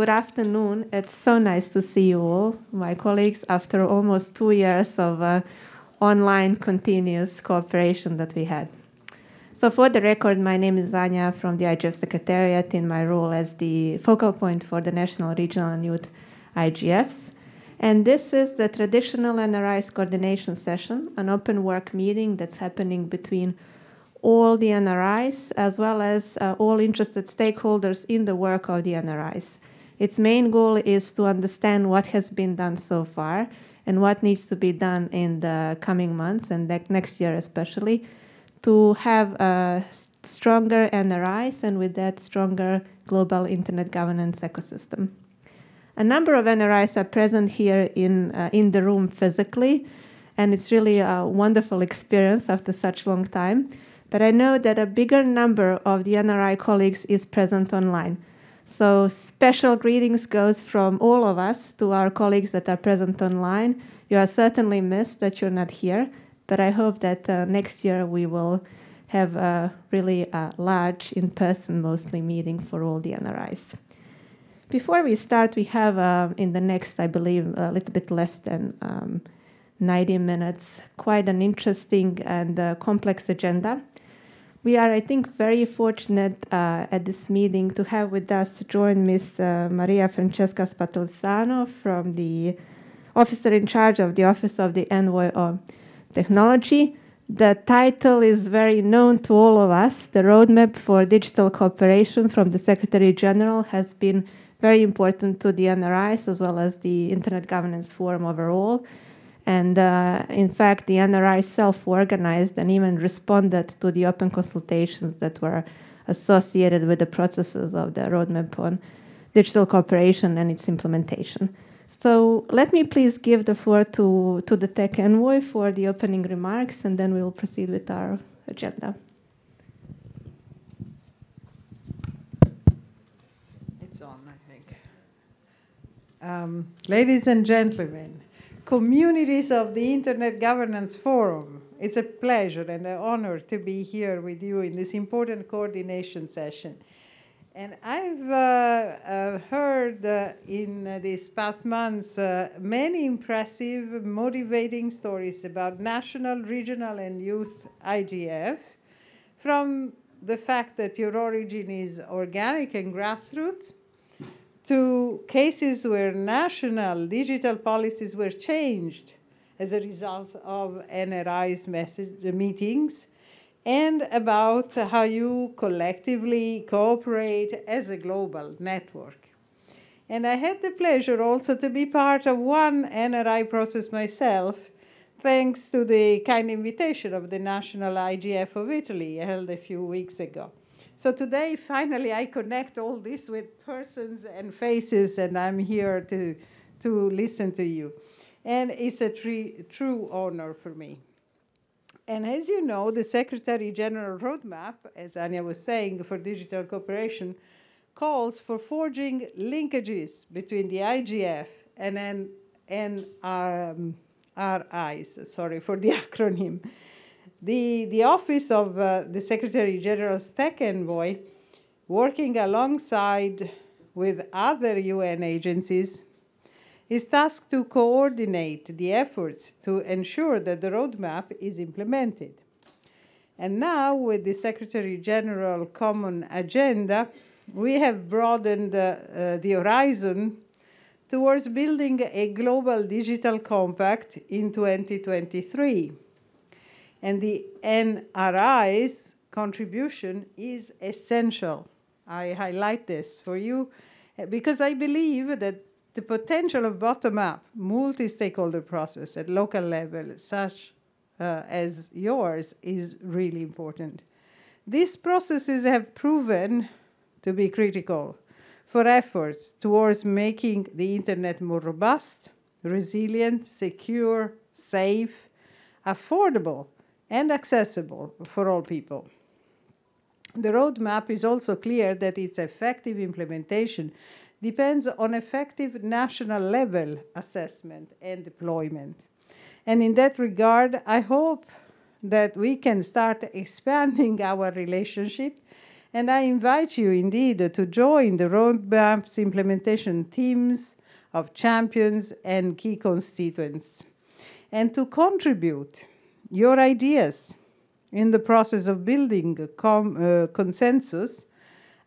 Good afternoon. It's so nice to see you all, my colleagues, after almost two years of uh, online continuous cooperation that we had. So, for the record, my name is Anya from the IGF Secretariat in my role as the focal point for the National, Regional, and Youth IGFs. And this is the traditional NRI's coordination session, an open work meeting that's happening between all the NRIs as well as uh, all interested stakeholders in the work of the NRIs. Its main goal is to understand what has been done so far and what needs to be done in the coming months and ne- next year especially to have a stronger NRIs and with that stronger global internet governance ecosystem. A number of NRIs are present here in, uh, in the room physically, and it's really a wonderful experience after such long time. But I know that a bigger number of the NRI colleagues is present online. So special greetings goes from all of us to our colleagues that are present online. You are certainly missed that you're not here, but I hope that uh, next year we will have a really uh, large in-person mostly meeting for all the NRIs. Before we start, we have uh, in the next, I believe, a little bit less than um, 90 minutes, quite an interesting and uh, complex agenda. We are, I think, very fortunate uh, at this meeting to have with us join Ms. Uh, Maria Francesca Spatolisano from the officer in charge of the Office of the Envoy of Technology. The title is very known to all of us. The Roadmap for Digital Cooperation from the Secretary General has been very important to the NRIs as well as the Internet Governance Forum overall. And uh, in fact, the NRI self organized and even responded to the open consultations that were associated with the processes of the roadmap on digital cooperation and its implementation. So let me please give the floor to, to the tech envoy for the opening remarks, and then we will proceed with our agenda. It's on, I think. Um, ladies and gentlemen, communities of the Internet Governance Forum, it's a pleasure and an honor to be here with you in this important coordination session. And I've uh, uh, heard uh, in uh, these past months uh, many impressive, motivating stories about national, regional, and youth IGFs from the fact that your origin is organic and grassroots to cases where national digital policies were changed as a result of NRI's message, uh, meetings, and about how you collectively cooperate as a global network. And I had the pleasure also to be part of one NRI process myself, thanks to the kind invitation of the National IGF of Italy held a few weeks ago. So today, finally, I connect all this with persons and faces, and I'm here to, to listen to you. And it's a tre- true honor for me. And as you know, the Secretary General Roadmap, as Anya was saying, for digital cooperation, calls for forging linkages between the IGF and N- and um, sorry for the acronym. The, the Office of uh, the Secretary General's Tech Envoy, working alongside with other UN agencies, is tasked to coordinate the efforts to ensure that the roadmap is implemented. And now, with the Secretary General Common Agenda, we have broadened uh, uh, the horizon towards building a global digital compact in 2023. And the NRI's contribution is essential. I highlight this for you uh, because I believe that the potential of bottom-up multi-stakeholder process at local level, such uh, as yours, is really important. These processes have proven to be critical for efforts towards making the internet more robust, resilient, secure, safe, affordable, and accessible for all people. The roadmap is also clear that its effective implementation depends on effective national level assessment and deployment. And in that regard, I hope that we can start expanding our relationship. And I invite you indeed to join the roadmap's implementation teams of champions and key constituents and to contribute your ideas in the process of building a com- uh, consensus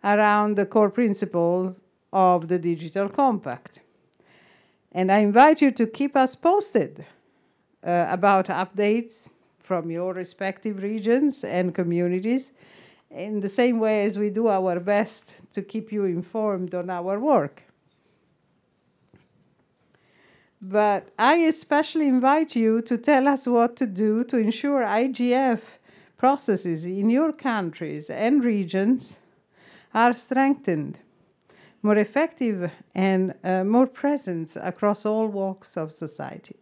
around the core principles of the Digital Compact. And I invite you to keep us posted uh, about updates from your respective regions and communities in the same way as we do our best to keep you informed on our work. But I especially invite you to tell us what to do to ensure IGF processes in your countries and regions are strengthened, more effective, and uh, more present across all walks of society.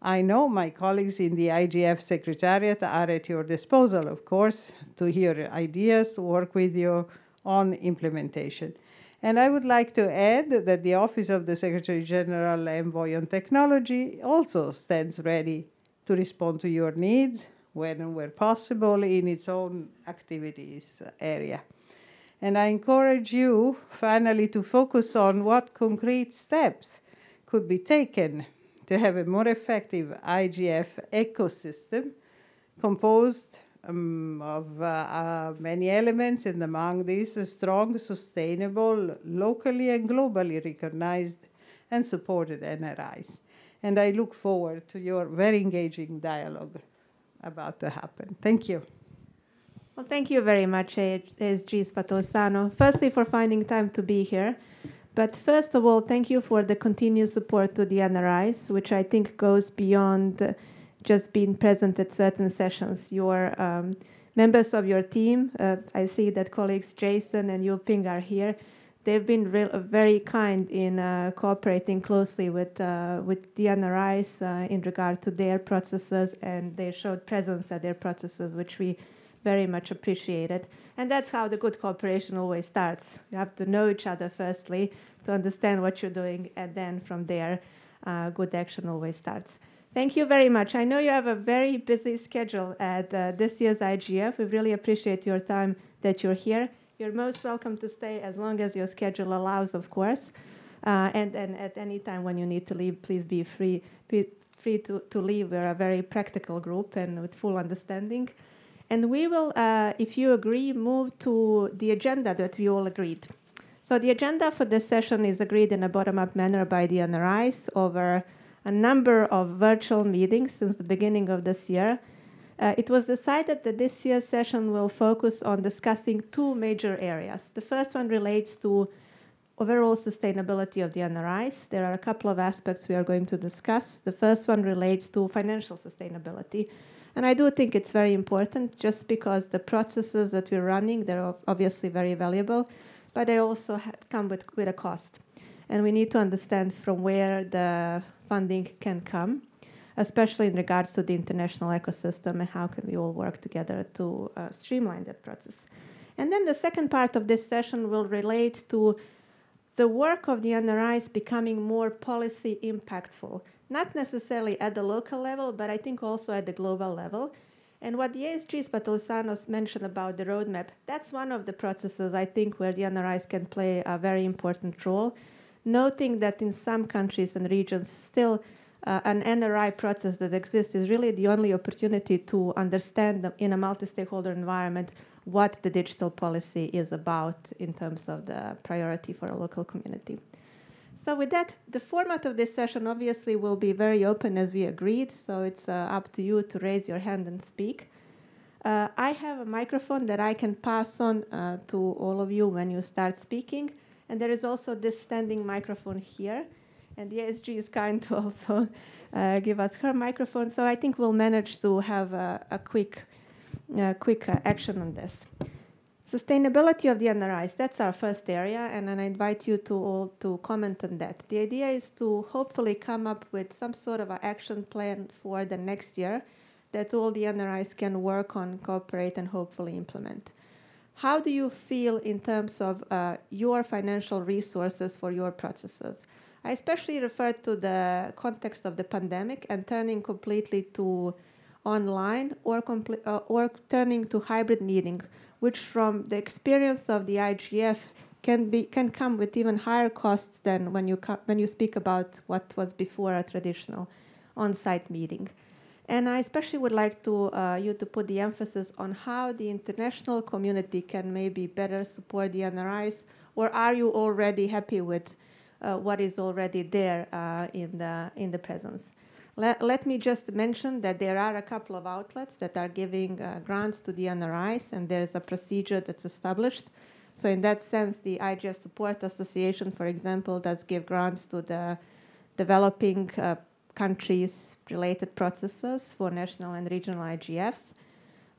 I know my colleagues in the IGF Secretariat are at your disposal, of course, to hear ideas, work with you on implementation. And I would like to add that the Office of the Secretary General Envoy on Technology also stands ready to respond to your needs when and where possible in its own activities area. And I encourage you finally to focus on what concrete steps could be taken to have a more effective IGF ecosystem composed um, of uh, uh, many elements, and among these, a strong, sustainable, locally and globally recognized and supported NRIs. And I look forward to your very engaging dialogue about to happen. Thank you. Well, thank you very much, ASG Spatolisano. Firstly, for finding time to be here. But first of all, thank you for the continued support to the NRIs, which I think goes beyond just being present at certain sessions. Your um, members of your team, uh, I see that colleagues Jason and Yu Ping are here. They've been real, uh, very kind in uh, cooperating closely with uh, with the NRIs uh, in regard to their processes, and they showed presence at their processes, which we very much appreciated. And that's how the good cooperation always starts. You have to know each other firstly to understand what you're doing, and then from there, uh, good action always starts. Thank you very much. I know you have a very busy schedule at uh, this year's IGF. We really appreciate your time that you're here. You're most welcome to stay as long as your schedule allows, of course. Uh, and, at any time when you need to leave, please be free, be free to, to leave. We're a very practical group and with full understanding. And we will, uh, if you agree, move to the agenda that we all agreed. So the agenda for this session is agreed in a bottom-up manner by the NRIs over a number of virtual meetings since the beginning of this year. Uh, it was decided that this year's session will focus on discussing two major areas. The first one relates to overall sustainability of the NRIs. There are a couple of aspects we are going to discuss. The first one relates to financial sustainability. And I do think it's very important just because the processes that we're running, they're obviously very valuable, but they also come with, with a cost. And we need to understand from where the funding can come, especially in regards to the international ecosystem and how can we all work together to uh, streamline that process. And then the second part of this session will relate to the work of the NRIs becoming more policy impactful, not necessarily at the local level, but I think also at the global level. And what the ASG Spatolsanos mentioned about the roadmap, that's one of the processes I think where the NRIs can play a very important role noting that in some countries and regions still uh, an NRI process that exists is really the only opportunity to understand in a multi-stakeholder environment what the digital policy is about in terms of the priority for a local community. So with that, the format of this session obviously will be very open as we agreed, so it's uh, up to you to raise your hand and speak. Uh, I have a microphone that I can pass on uh, to all of you when you start speaking. And there is also this standing microphone here. And the ASG is kind to also uh, give us her microphone. So I think we'll manage to have a, a quick, quick uh, action on this. Sustainability of the NRIs, that's our first area, and then I invite you to all to comment on that. The idea is to hopefully come up with some sort of an action plan for the next year that all the NRIs can work on, cooperate, and hopefully implement. How do you feel in terms of uh, your financial resources for your processes? I especially refer to the context of the pandemic and turning completely to online or, compl- uh, or turning to hybrid meeting which from the experience of the IGF can be can come with even higher costs than when you when you speak about what was before a traditional on-site meeting. And I especially would like to uh, you to put the emphasis on how the international community can maybe better support the NRIs, or are you already happy with uh, what is already there uh, in the in the presence? Let, let me just mention that there are a couple of outlets that are giving uh, grants to the NRIs, and there's a procedure that's established. So, in that sense, the IGF Support Association, for example, does give grants to the developing uh, countries related processes for national and regional IGFs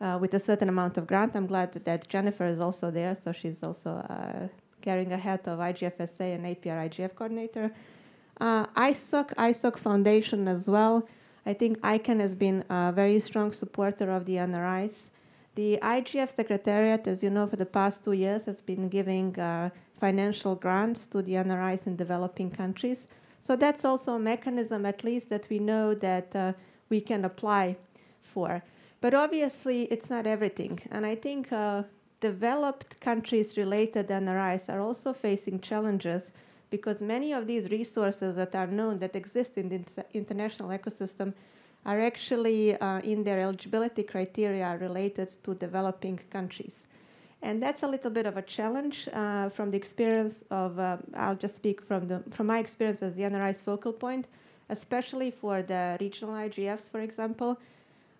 uh, with a certain amount of grant. I'm glad that Jennifer is also there, so she's also uh, carrying ahead of IGFSA and APR IGF coordinator. Uh, ISOC, ISOC Foundation as well. I think ICANN has been a very strong supporter of the NRIs. The IGF Secretariat, as you know, for the past two years has been giving uh, financial grants to the NRIs in developing countries. So that's also a mechanism, at least, that we know that uh, we can apply for. But obviously, it's not everything. And I think uh, developed countries related NRIs are also facing challenges because many of these resources that are known that exist in the international ecosystem are actually uh, in their eligibility criteria related to developing countries. And that's a little bit of a challenge uh, from the experience of, uh, I'll just speak from, the, from my experience as the NRI's focal point, especially for the regional IGFs, for example,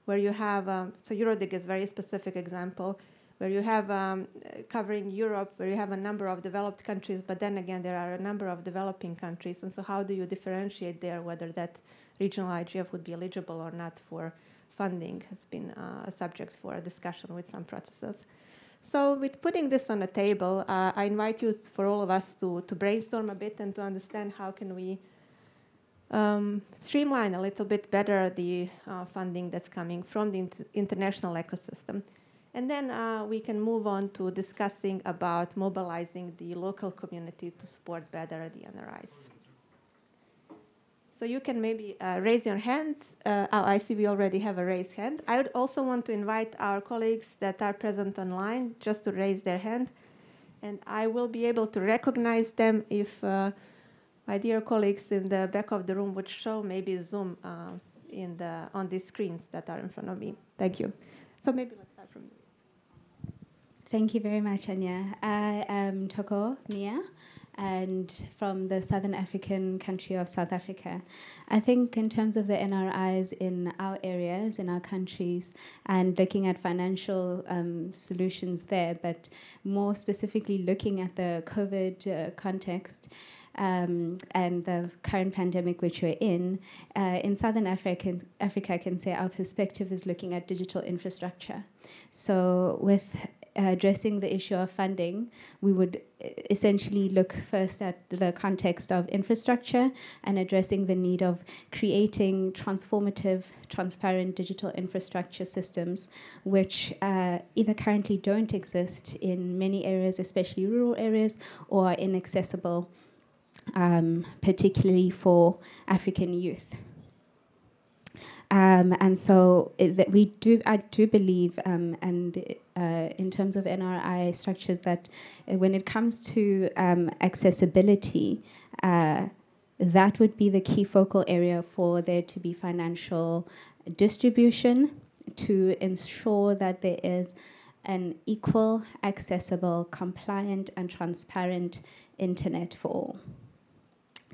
where you have, um, so EuroDIG is a very specific example, where you have um, covering Europe, where you have a number of developed countries, but then again, there are a number of developing countries. And so, how do you differentiate there whether that regional IGF would be eligible or not for funding? Has been uh, a subject for a discussion with some processes. So, with putting this on the table, uh, I invite you for all of us to, to brainstorm a bit and to understand how can we um, streamline a little bit better the uh, funding that's coming from the inter- international ecosystem. And then uh, we can move on to discussing about mobilizing the local community to support better the NRIs. So you can maybe uh, raise your hands. Uh, oh, I see we already have a raised hand. I would also want to invite our colleagues that are present online just to raise their hand. And I will be able to recognize them if uh, my dear colleagues in the back of the room would show maybe Zoom uh, in the, on these screens that are in front of me. Thank you. So maybe let's start from you. Thank you very much, Anya. I am Toko Mia and from the southern African country of South Africa. I think, in terms of the NRIs in our areas, in our countries, and looking at financial um, solutions there, but more specifically looking at the COVID uh, context. Um, and the current pandemic which we're in, uh, in Southern Africa, Africa, I can say our perspective is looking at digital infrastructure. So, with addressing the issue of funding, we would essentially look first at the context of infrastructure and addressing the need of creating transformative, transparent digital infrastructure systems, which uh, either currently don't exist in many areas, especially rural areas, or are inaccessible, um, particularly for African youth. Um, and so it, we do, I do believe, um, and uh, in terms of NRI structures, that uh, when it comes to um, accessibility, uh, that would be the key focal area for there to be financial distribution to ensure that there is an equal, accessible, compliant, and transparent internet for all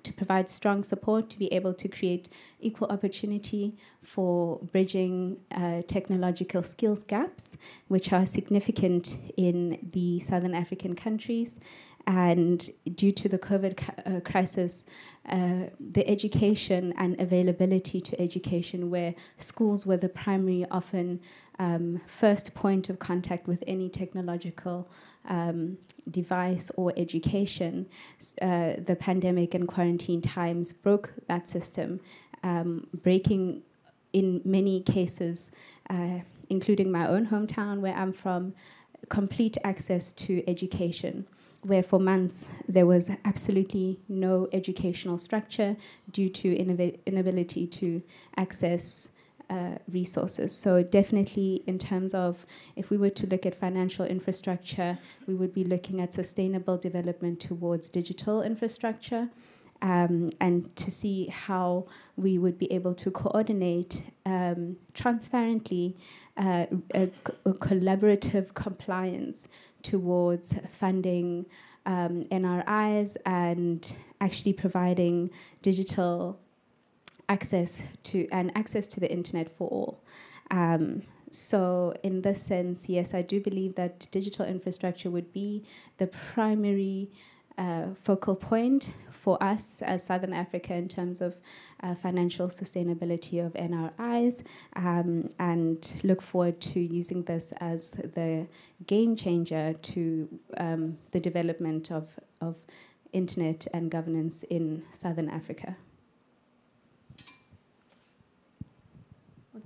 to provide strong support to be able to create equal opportunity for bridging uh, technological skills gaps, which are significant in the Southern African countries, And due to the COVID uh, crisis, uh, the education and availability to education, where schools were the primary, often um, first point of contact with any technological um, device or education, uh, the pandemic and quarantine times broke that system, um, breaking in many cases, uh, including my own hometown where I'm from, complete access to education. Where for months there was absolutely no educational structure due to inability to access uh, resources. So, definitely, in terms of if we were to look at financial infrastructure, we would be looking at sustainable development towards digital infrastructure. Um, and to see how we would be able to coordinate um, transparently uh, a, a, collaborative compliance towards funding um, NRIs and actually providing digital access to and access to the internet for all. Um, so, in this sense, yes, I do believe that digital infrastructure would be the primary uh, focal point for us as Southern Africa in terms of uh, financial sustainability of NRIs, um, and look forward to using this as the game changer to um, the development of, of internet and governance in Southern Africa.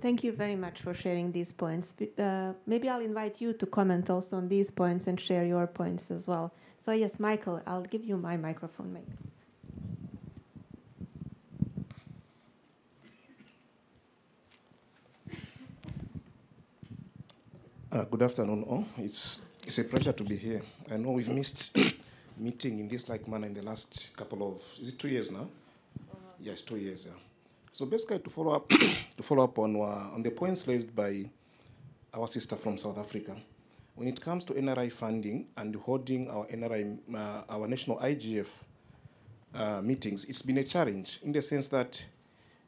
Thank you very much for sharing these points. Uh, maybe I'll invite you to comment also on these points and share your points as well. So yes, Michael, I'll give you my microphone. Maybe. Uh, good afternoon, all. It's, it's a pleasure to be here. I know we've missed meeting in this like manner in the last couple of, is it two years now? Uh, yes, two years, yeah. So basically, to follow up, to follow up on uh, on the points raised by our sister from South Africa, when it comes to NRI funding and holding our NRI, uh, our national IGF uh, meetings, it's been a challenge in the sense that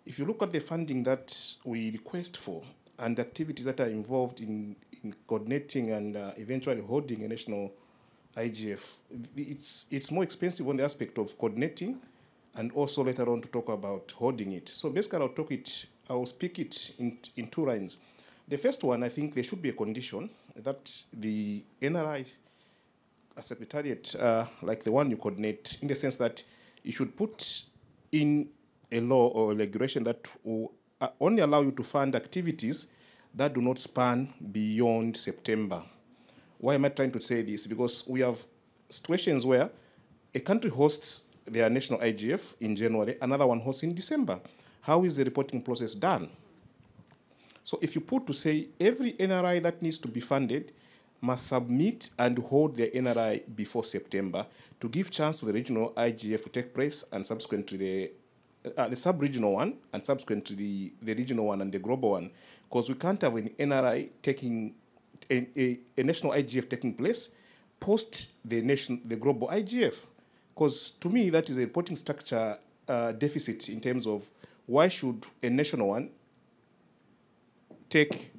if you look at the funding that we request for and the activities that are involved in, in coordinating and uh, eventually holding a national IGF, it's, it's more expensive on the aspect of coordinating and also later on to talk about holding it. So basically, I'll talk it, I'll speak it in, in two lines. The first one, I think there should be a condition that the NRI a secretariat, uh, like the one you coordinate, in the sense that you should put in a law or a regulation that will uh, only allow you to fund activities that do not span beyond September. Why am I trying to say this? Because we have situations where a country hosts their national IGF in January, another one hosts in December. How is the reporting process done? So if you put to say every NRI that needs to be funded must submit and hold their NRI before September to give chance to the regional IGF to take place and subsequently the uh, the sub-regional one and subsequently the, the regional one and the global one because we can't have an NRI taking a, a, a national IGF taking place post the nation the global IGF because to me, that is a reporting structure uh, deficit in terms of why should a national one take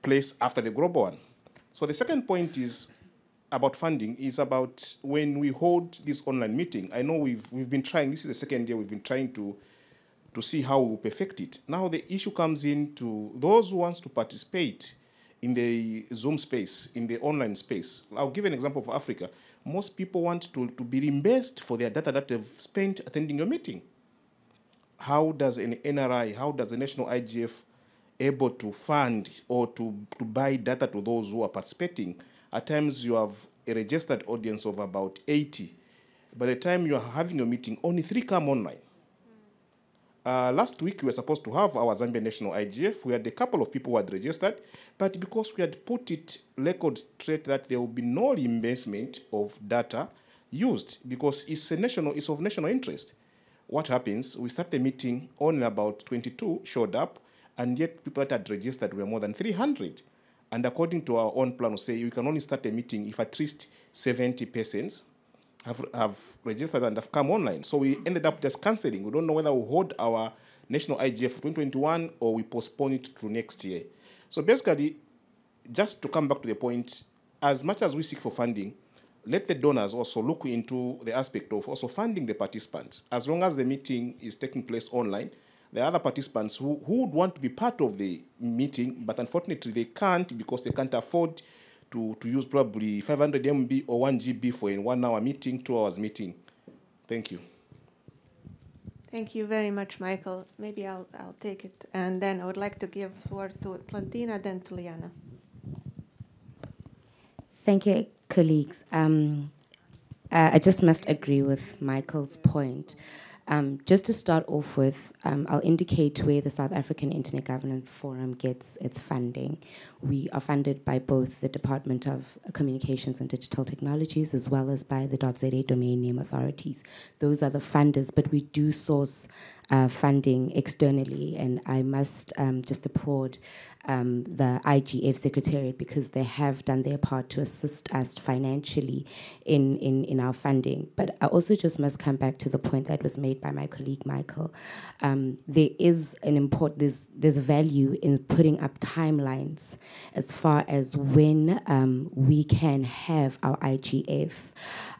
place after the global one. So the second point is about funding is about when we hold this online meeting. I know we've we've been trying. This is the second year we've been trying to to see how we perfect it. Now the issue comes in to those who wants to participate in the Zoom space, in the online space. I'll give an example of Africa most people want to, to be reimbursed for their data that they've spent attending your meeting. How does an NRI, how does a national IGF able to fund or to, to buy data to those who are participating? At times you have a registered audience of about 80. By the time you are having a meeting, only three come online. Uh, last week, we were supposed to have our Zambia National IGF. We had a couple of people who had registered, but because we had put it record straight that there will be no reimbursement of data used because it's a national, it's of national interest. What happens? We start the meeting, only about 22 showed up, and yet people that had registered were more than 300. And according to our own plan, we say we can only start a meeting if at least 70 persons have, have registered and have come online. So we ended up just cancelling. We don't know whether we hold our national IGF for 2021 or we postpone it to next year. So basically, just to come back to the point, as much as we seek for funding, let the donors also look into the aspect of also funding the participants. As long as the meeting is taking place online, there are other participants who, who would want to be part of the meeting, but unfortunately they can't because they can't afford to, to use probably 500 MB or 1 GB for a one hour meeting, two hours meeting. Thank you. Thank you very much, Michael. Maybe I'll, I'll take it. And then I would like to give floor to Plantina, then to Liana. Thank you, colleagues. Um, uh, I just must agree with Michael's point. Um, just to start off with, um, I'll indicate where the South African Internet Governance Forum gets its funding. We are funded by both the Department of Communications and Digital Technologies as well as by the .za domain name authorities. Those are the funders, but we do source uh, funding externally, and I must um, just applaud um, the IGF Secretariat because they have done their part to assist us financially in, in, in our funding. But I also just must come back to the point that was made by my colleague Michael. Um, there is an important, there's, there's value in putting up timelines as far as when um, we can have our IGF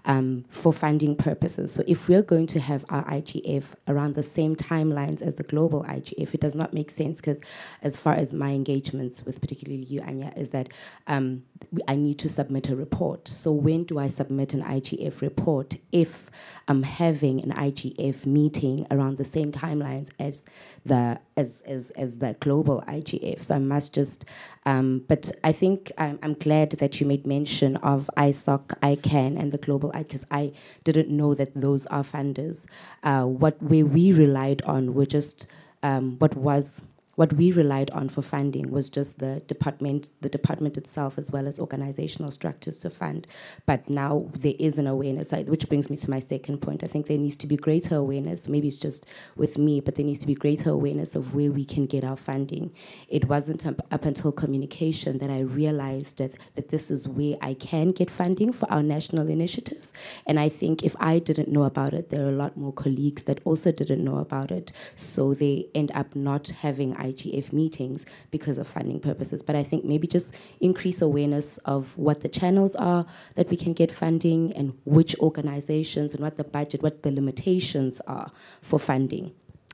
um, for funding purposes. So if we're going to have our IGF around the same timelines as the global IGF, it does not make sense because as far as my engagements with particularly you, Anya, is that um, I need to submit a report. So when do I submit an IGF report if I'm having an IGF meeting around the same timelines as the as as, as the global IGF? So I must just. Um, but I think I'm, I'm glad that you made mention of ISOC, ICANN, and the global i. because I didn't know that those are funders. Uh, what where we relied on were just um, what was what we relied on for funding was just the department, the department itself, as well as organizational structures to fund. But now there is an awareness, which brings me to my second point. I think there needs to be greater awareness. Maybe it's just with me, but there needs to be greater awareness of where we can get our funding. It wasn't up, until communication that I realized that, that this is where I can get funding for our national initiatives. And I think if I didn't know about it, there are a lot more colleagues that also didn't know about it. So they end up not having IGF meetings because of funding purposes. But I think maybe just increase awareness of what the channels are that we can get funding and which organizations and what the budget, what the limitations are for funding.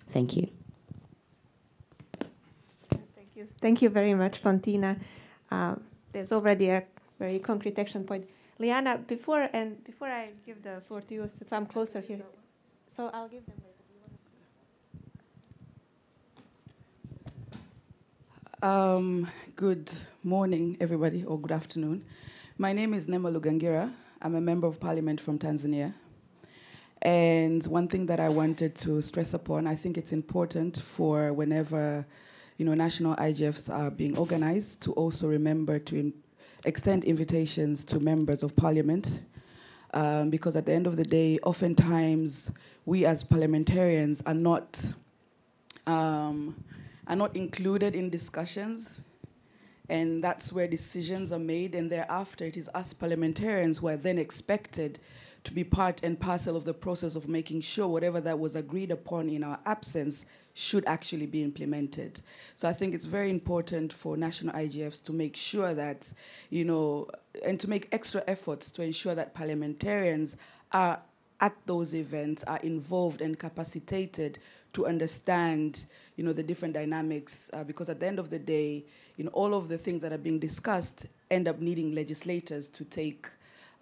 Thank you. Thank you. Thank you very much, Plantina. Uh, there's already a very concrete action point. Liana, before and before I give the floor to you, since I'm closer here, so I'll give them. Um, good morning, everybody, or good afternoon. My name is Neema Lugangira. I'm a member of parliament from Tanzania. And one thing that I wanted to stress upon, I think it's important for whenever you know, national IGFs are being organized to also remember to in extend invitations to members of parliament um, because at the end of the day, oftentimes we as parliamentarians are not um, are not included in discussions. And that's where decisions are made. And thereafter, it is us parliamentarians who are then expected to be part and parcel of the process of making sure whatever that was agreed upon in our absence should actually be implemented. So I think it's very important for national IGFs to make sure that, you know, and to make extra efforts to ensure that parliamentarians are at those events, are involved and capacitated to understand, you know, the different dynamics. Uh, because at the end of the day, you know, all of the things that are being discussed end up needing legislators to take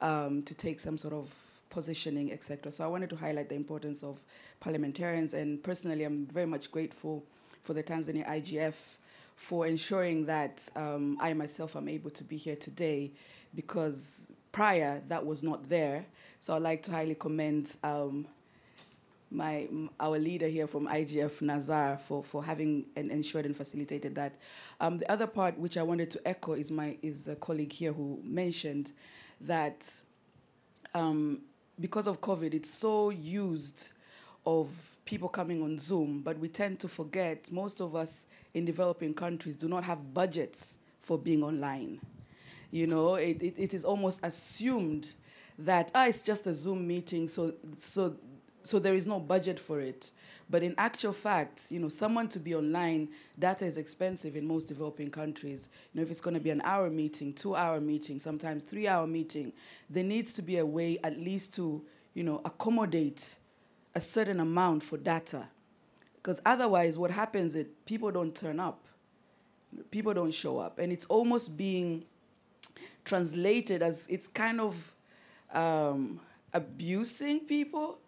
um, to take some sort of positioning, etc. So I wanted to highlight the importance of parliamentarians, and personally, I'm very much grateful for the Tanzania IGF for ensuring that um, I myself am able to be here today, because prior that was not there. So I'd like to highly commend um, my our leader here from IGF, Nazar, for, for having and ensured and facilitated that. Um, the other part which I wanted to echo is my is a colleague here who mentioned that um, because of COVID, it's so used of people coming on Zoom, but we tend to forget most of us in developing countries do not have budgets for being online. You know, it, it, it is almost assumed that ah, it's just a Zoom meeting, so so so there is no budget for it. But in actual fact, you know, someone to be online, data is expensive in most developing countries. You know, if it's going to be an hour meeting, two-hour meeting, sometimes three-hour meeting, there needs to be a way at least to, you know, accommodate a certain amount for data. Because otherwise, what happens is people don't turn up, people don't show up, and it's almost being translated as it's kind of um, abusing people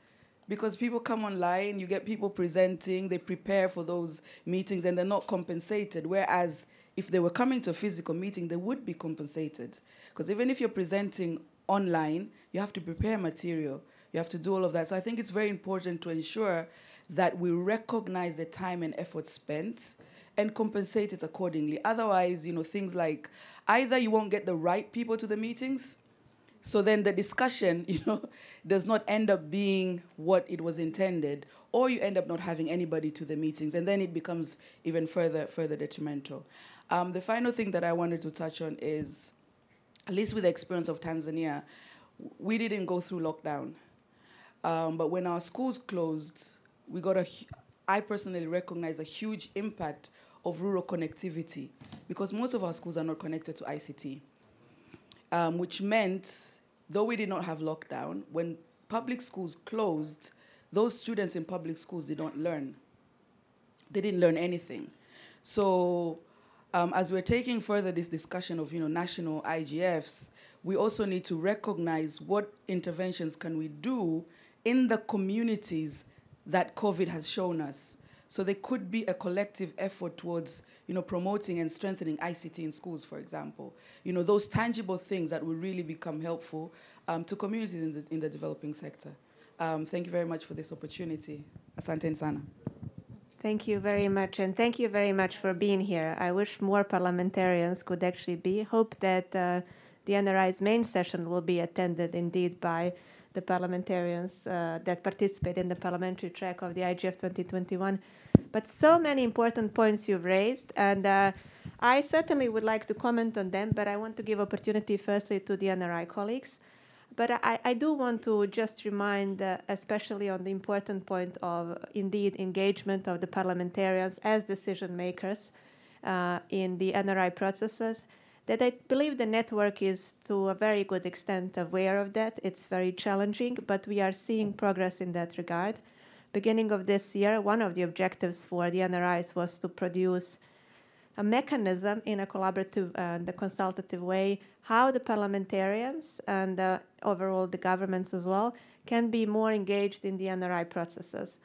because people come online, you get people presenting, they prepare for those meetings, and they're not compensated. Whereas if they were coming to a physical meeting, they would be compensated. Because even if you're presenting online, you have to prepare material, you have to do all of that. So I think it's very important to ensure that we recognize the time and effort spent and compensate it accordingly. Otherwise, you know, things like either you won't get the right people to the meetings, so then the discussion, you know, does not end up being what it was intended, or you end up not having anybody to the meetings, and then it becomes even further further detrimental. Um, the final thing that I wanted to touch on is, at least with the experience of Tanzania, we didn't go through lockdown, um, but when our schools closed, we got a. I personally recognize a huge impact of rural connectivity because most of our schools are not connected to ICT um, which meant, though we did not have lockdown, when public schools closed, those students in public schools did not learn. They didn't learn anything. So um, as we're taking further this discussion of you know, national IGFs, we also need to recognize what interventions can we do in the communities that COVID has shown us. So there could be a collective effort towards, you know, promoting and strengthening ICT in schools, for example. You know, those tangible things that will really become helpful um, to communities in the, in the developing sector. Um, thank you very much for this opportunity. Asante sana. Thank you very much, and thank you very much for being here. I wish more parliamentarians could actually be. Hope that uh, the NRI's main session will be attended indeed by the parliamentarians uh, that participate in the parliamentary track of the IGF 2021. But so many important points you've raised, and uh, I certainly would like to comment on them, but I want to give opportunity firstly to the NRI colleagues. But I, I do want to just remind, uh, especially on the important point of indeed engagement of the parliamentarians as decision makers uh, in the NRI processes that I believe the network is to a very good extent aware of that. It's very challenging, but we are seeing progress in that regard. Beginning of this year, one of the objectives for the NRIs was to produce a mechanism in a collaborative and a consultative way how the parliamentarians and uh, overall the governments as well can be more engaged in the NRI processes.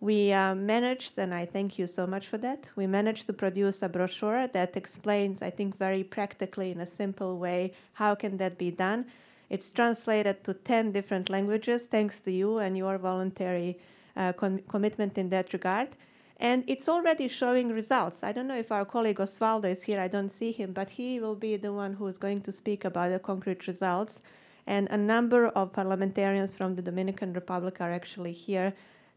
We uh, managed, and I thank you so much for that, we managed to produce a brochure that explains, I think, very practically in a simple way, how can that be done. It's translated to 10 different languages, thanks to you and your voluntary uh, com commitment in that regard. And it's already showing results. I don't know if our colleague Osvaldo is here, I don't see him, but he will be the one who is going to speak about the concrete results. And a number of parliamentarians from the Dominican Republic are actually here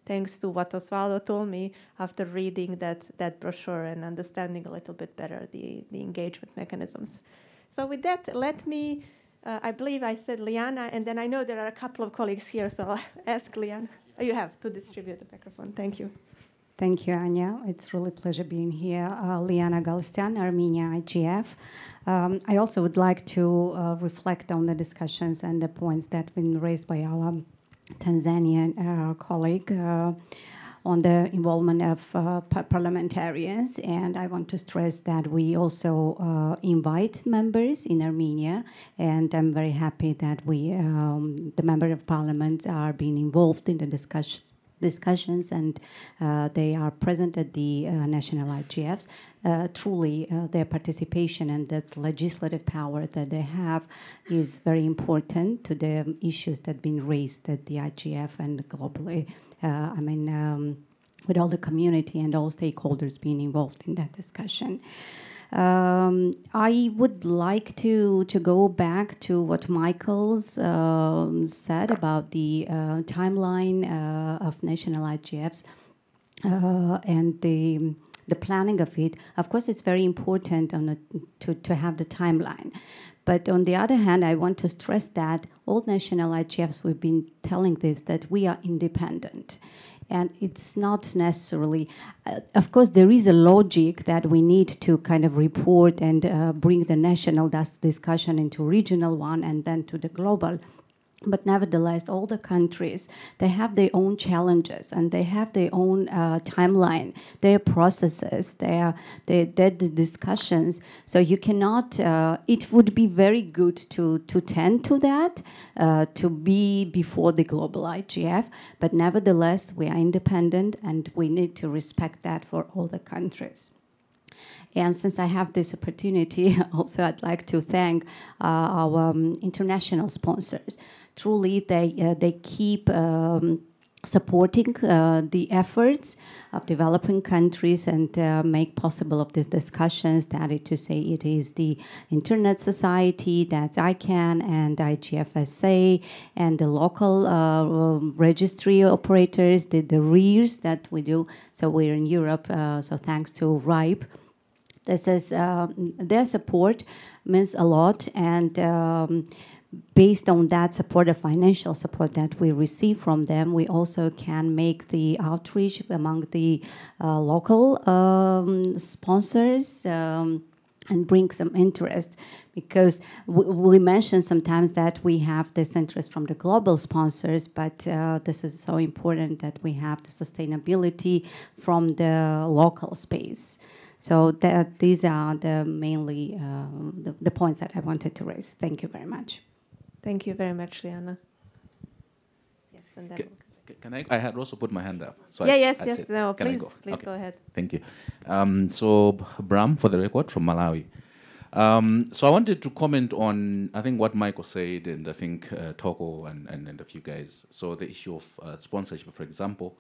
thanks to what Osvaldo told me after reading that, that brochure and understanding a little bit better the, the engagement mechanisms. So with that, let me, uh, I believe I said Liana, and then I know there are a couple of colleagues here, so I'll ask Liana. Oh, you have to distribute the microphone. Thank you. Thank you, Anya. It's really a pleasure being here. Uh, Liana Galstyan, Armenia IGF. Um, I also would like to uh, reflect on the discussions and the points that have been raised by our Tanzanian uh, colleague uh, on the involvement of uh, parliamentarians. And I want to stress that we also uh, invite members in Armenia. And I'm very happy that we, um, the member of parliament, are being involved in the discussion discussions and uh, they are present at the uh, national IGFs. Uh, truly, their participation and that legislative power that they have is very important to the issues that have been raised at the IGF and globally. I mean, um, with all the community and all stakeholders being involved in that discussion. Um, I would like to to go back to what Michael's um, said about the uh, timeline uh, of national IGFs uh, and the the planning of it. Of course, it's very important a, to to have the timeline, But on the other hand, I want to stress that all national IGFs, we've been telling this, that we are independent and it's not necessarily uh, of course there is a logic that we need to kind of report and uh, bring the national discussion into regional one and then to the global but nevertheless all the countries they have their own challenges and they have their own uh, timeline their processes their, their, their discussions. So you cannot uh, it would be very good to to tend to that uh, to be before the global igf but nevertheless we are independent and we need to respect that for all the countries and since I have this opportunity, also I'd like to thank uh, our um, international sponsors. Truly, they uh, they keep. Um, supporting uh, the efforts of developing countries and uh, make possible of these discussions that is to say it is the internet society that icann and igfsa and the local uh, registry operators the, the rears that we do so we're in europe uh, so thanks to ripe this is uh, their support means a lot, and um, based on that support, the financial support that we receive from them, we also can make the outreach among the uh, local um, sponsors. Um, and bring some interest because we mentioned sometimes that we have this interest from the global sponsors, but uh, this is so important that we have the sustainability from the local space. So that these are the mainly uh, the, the, points that I wanted to raise. Thank you very much. Thank you very much, Lianna. Yes, and then. Can, can I? I had also put my hand up. So yeah, I, yes, I yes. Said, no, please, go? please okay. go ahead. Thank you. Um, so Bram, for the record, from Malawi. Um, so I wanted to comment on, I think what Michael said, and I think uh, Toko and, and, and a few guys. So the issue of uh, sponsorship, for example.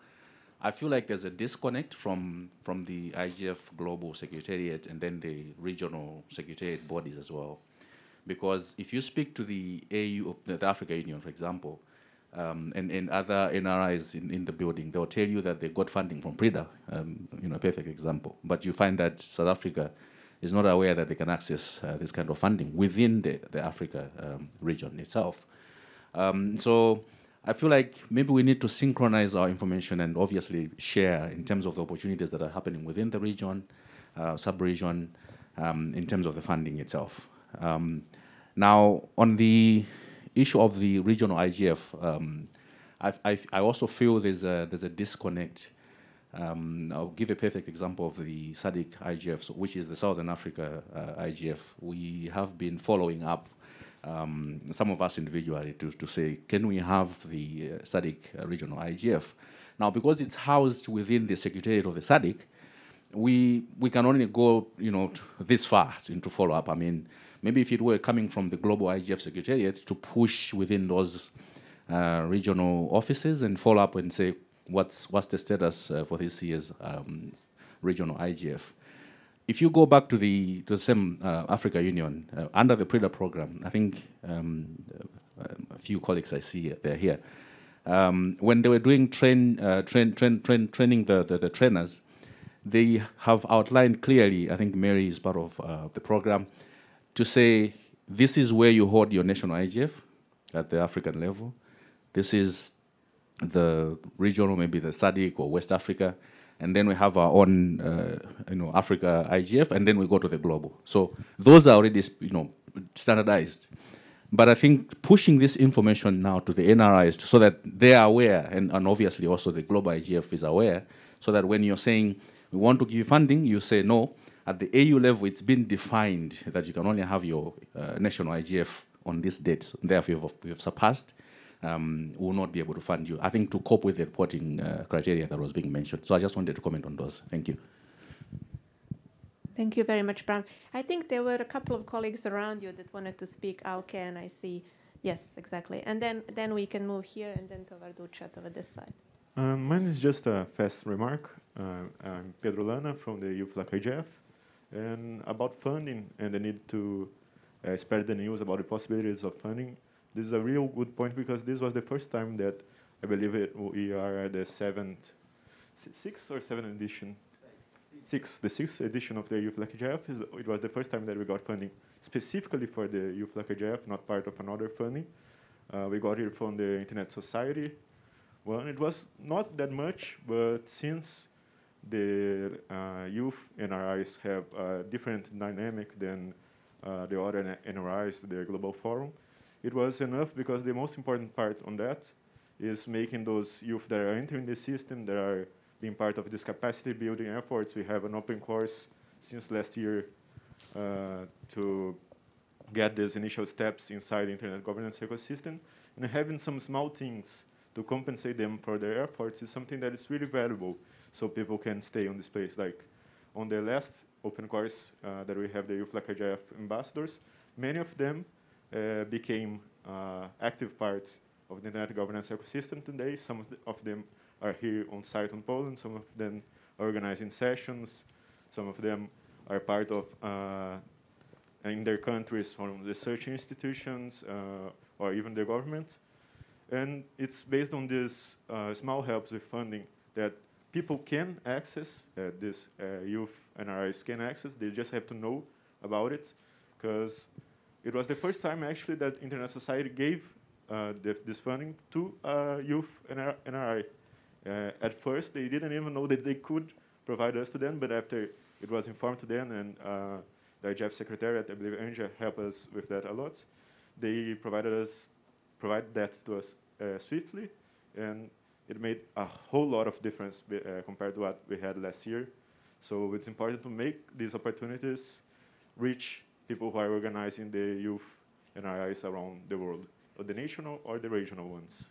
I feel like there's a disconnect from from the IGF Global Secretariat and then the regional secretariat bodies as well. Because if you speak to the AU, of the Africa Union, for example, um, and, and other NRIs in, in the building, they'll tell you that they got funding from PRIDA, um, you know, a perfect example. But you find that South Africa is not aware that they can access uh, this kind of funding within the, the Africa um, region itself. Um, so I feel like maybe we need to synchronize our information and obviously share in terms of the opportunities that are happening within the region, uh, sub-region, um, in terms of the funding itself. Um, now, on the issue of the regional IGF, um, I, I, also feel there's a, there's a disconnect. Um, I'll give a perfect example of the SADC IGF, which is the Southern Africa uh, IGF. We have been following up um, some of us individually to, to say, can we have the uh, SADC uh, regional IGF? Now, because it's housed within the Secretariat of the SADC, we, we can only go you know, this far into follow up. I mean, maybe if it were coming from the global IGF Secretariat to push within those uh, regional offices and follow up and say, what's, what's the status uh, for this year's um, regional IGF? If you go back to the to the same uh, Africa Union uh, under the PRIDA program, I think um, uh, a few colleagues I see they're here. Um, when they were doing train, uh, train, train, train, training the, the, the, trainers, they have outlined clearly. I think Mary is part of uh, the program to say this is where you hold your national IGF at the African level. This is the regional, maybe the SADC or West Africa and then we have our own, uh, you know, Africa IGF, and then we go to the global. So those are already, you know, standardized. But I think pushing this information now to the NRIs so that they are aware, and, and obviously also the global IGF is aware, so that when you're saying we want to give you funding, you say no. At the AU level, it's been defined that you can only have your uh, national IGF on this date. So therefore, you've, you've surpassed um, will not be able to fund you. I think to cope with the reporting uh, criteria that was being mentioned. So I just wanted to comment on those. Thank you. Thank you very much, Bram. I think there were a couple of colleagues around you that wanted to speak. Okay, and I see. Yes, exactly. And then, then we can move here and then to Varduchat over this side. Um, mine is just a fast remark. Uh, I'm Pedro Lana from the Youth LAC IGF. And about funding and the need to uh, spread the news about the possibilities of funding, this is a real good point because this was the first time that I believe it, we are at the seventh, sixth or seventh edition? Six. The sixth edition of the Youth LAC IGF. It was the first time that we got funding specifically for the Youth LAC IGF, not part of another funding. Uh, we got it from the Internet Society Well, It was not that much, but since the uh, youth NRIs have a different dynamic than uh, the other NRIs, the Global Forum, it was enough because the most important part on that is making those youth that are entering the system, that are being part of this capacity building efforts. We have an open course since last year uh, to get these initial steps inside the internet governance ecosystem. And having some small things to compensate them for their efforts is something that is really valuable so people can stay on the space. Like on the last open course uh, that we have the Youth LAC IGF ambassadors, many of them became uh, active parts of the internet governance ecosystem today. Some of, of, them are here on site in Poland. Some of them organizing sessions. Some of them are part of, uh, in their countries, from research institutions uh, or even the government. And it's based on these uh, small helps with funding that people can access, uh, this uh, youth NRIs can access. They just have to know about it because it was the first time actually that Internet Society gave uh, this funding to uh, youth NR NRI. Uh, at first, they didn't even know that they could provide us to them, but after it was informed to them, and uh, the IGF Secretariat, I believe Anja helped us with that a lot, they provided us, provided that to us uh, swiftly, and it made a whole lot of difference uh, compared to what we had last year. So it's important to make these opportunities reach people who are organizing the youth NRIs around the world or the national or the regional ones.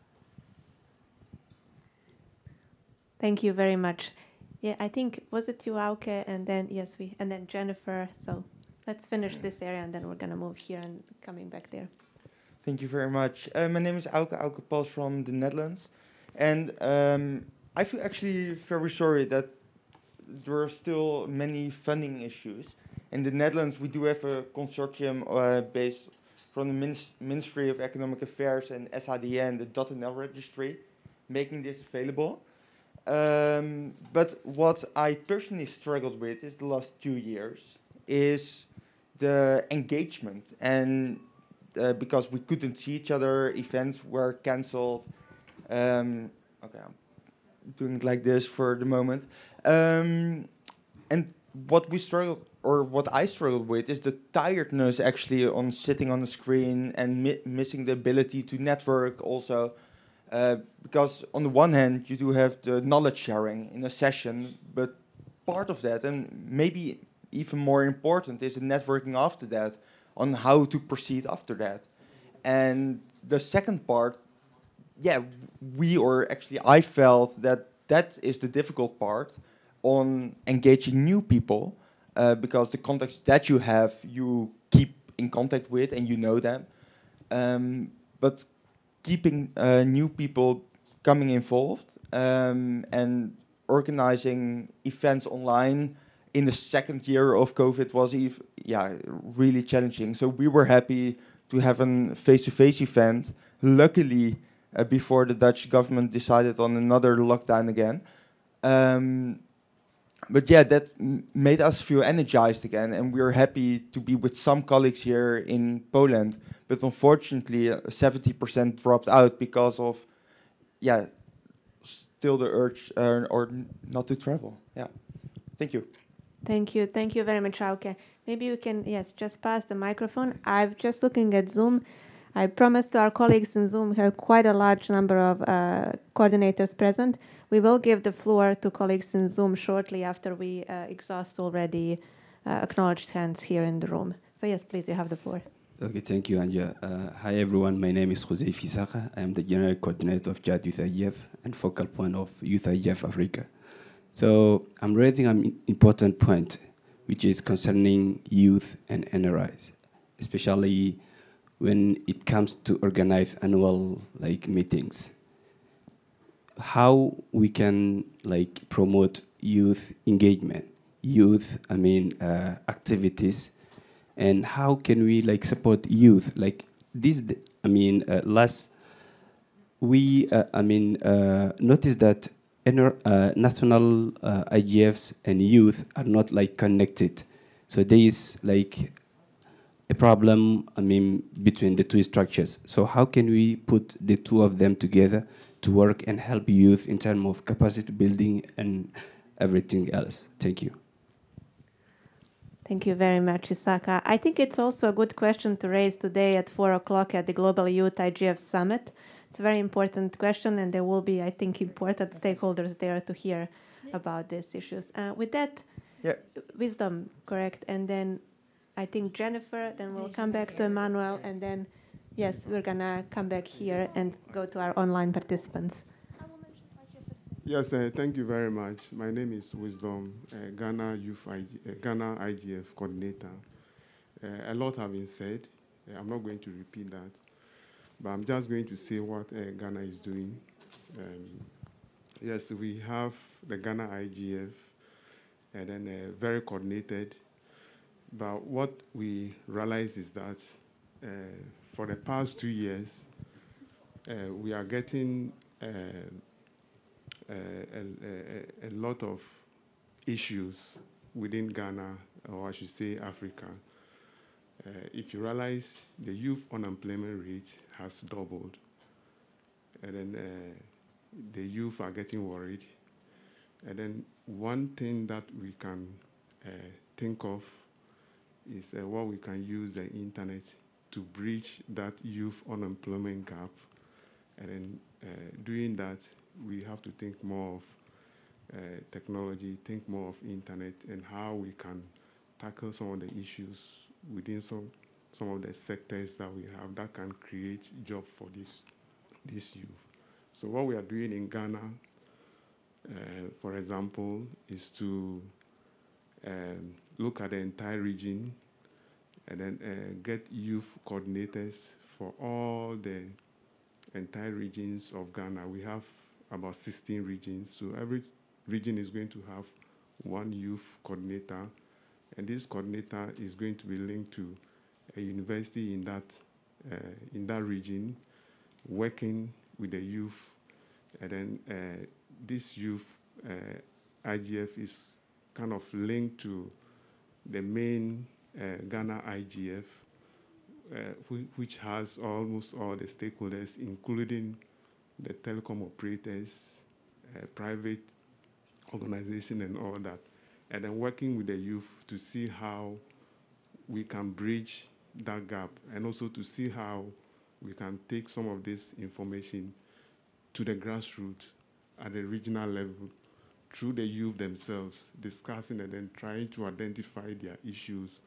Thank you very much. Yeah, I think was it you, Auke, and then yes, we and then Jennifer. So let's finish this area, and then we're gonna move here and coming back there. Thank you very much. Uh, my name is Auke Auke Pals from the Netherlands, and um, I feel actually very sorry that there are still many funding issues. In the Netherlands, we do have a consortium uh, based from the Ministry of Economic Affairs and SIDN, the .nl registry, making this available. Um, but what I personally struggled with is the last two years is the engagement and uh, because we couldn't see each other, events were cancelled. Um, okay, I'm doing like this for the moment. Um, and what we struggled or what I struggled with is the tiredness actually on sitting on the screen and mi missing the ability to network also. Uh, because on the one hand, you do have the knowledge sharing in a session, but part of that, and maybe even more important, is the networking after that on how to proceed after that. And the second part, yeah, we or actually I felt that that is the difficult part on engaging new people uh, because the contacts that you have, you keep in contact with and you know them. Um, but keeping uh, new people coming involved um, and organizing events online in the second year of COVID was even, yeah really challenging. So we were happy to have a face-to-face -face event. Luckily, uh, before the Dutch government decided on another lockdown again. Um, but yeah, that made us feel energized again, and we are happy to be with some colleagues here in Poland. But unfortunately, uh, seventy percent dropped out because of, yeah, still the urge uh, or not to travel. Yeah, thank you. Thank you, thank you very much, Auke. Maybe you can yes, just pass the microphone. I'm just looking at Zoom. I promised to our colleagues in Zoom have quite a large number of uh, coordinators present. We will give the floor to colleagues in Zoom shortly after we uh, exhaust already uh, acknowledged hands here in the room. So yes, please, you have the floor. Okay, thank you, Anja. Uh, hi, everyone. My name is Jose Fisaka. I am the General Coordinator of Chad Youth IGF and focal point of Youth IGF Africa. So I'm raising an important point, which is concerning youth and NRIs, especially when it comes to organize annual like meetings how we can like promote youth engagement, youth, I mean, uh, activities, and how can we like support youth? Like this, I mean, uh, last we, uh, I mean, uh, notice that uh, national uh, IGFs and youth are not like connected. So there is like a problem, I mean, between the two structures. So how can we put the two of them together to work and help youth in terms of capacity building and everything else? Thank you. Thank you very much, Isaka. I think it's also a good question to raise today at 4 o'clock at the Global Youth IGF Summit. It's a very important question, and there will be, I think, important stakeholders there to hear about these issues. Uh, with that, yeah. wisdom, correct? And then I think Jennifer, then we'll come back to Emmanuel, and then, yes, we're going to come back here and go to our online participants. Yes, uh, thank you very much. My name is Wisdom, uh, Ghana Youth IG, uh, Ghana IGF coordinator. Uh, a lot have been said. Uh, I'm not going to repeat that, but I'm just going to say what uh, Ghana is doing. Um, yes, we have the Ghana IGF, and then very coordinated. But what we realize is that for the past two years, we are getting a, a, a, lot of issues within Ghana, or I should say Africa. Uh, if you realize the youth unemployment rate has doubled, and then uh, the youth are getting worried, and then one thing that we can uh, think of is uh, what we can use the internet to bridge that youth unemployment gap, and then uh, doing that we have to think more of uh, technology, think more of internet, and how we can tackle some of the issues within some some of the sectors that we have that can create job for this this youth. So what we are doing in Ghana, uh, for example, is to um, look at the entire region and then uh, get youth coordinators for all the entire regions of Ghana. We have about 16 regions. So every region is going to have one youth coordinator, and this coordinator is going to be linked to a university in that uh, in that region, working with the youth, and then uh, this youth uh, IGF is kind of linked to the main Ghana IGF, uh, which has almost all the stakeholders, including the telecom operators, uh, private organization and all that, and then working with the youth to see how we can bridge that gap and also to see how we can take some of this information to the grassroots at the regional level through the youth themselves, discussing and then trying to identify their issues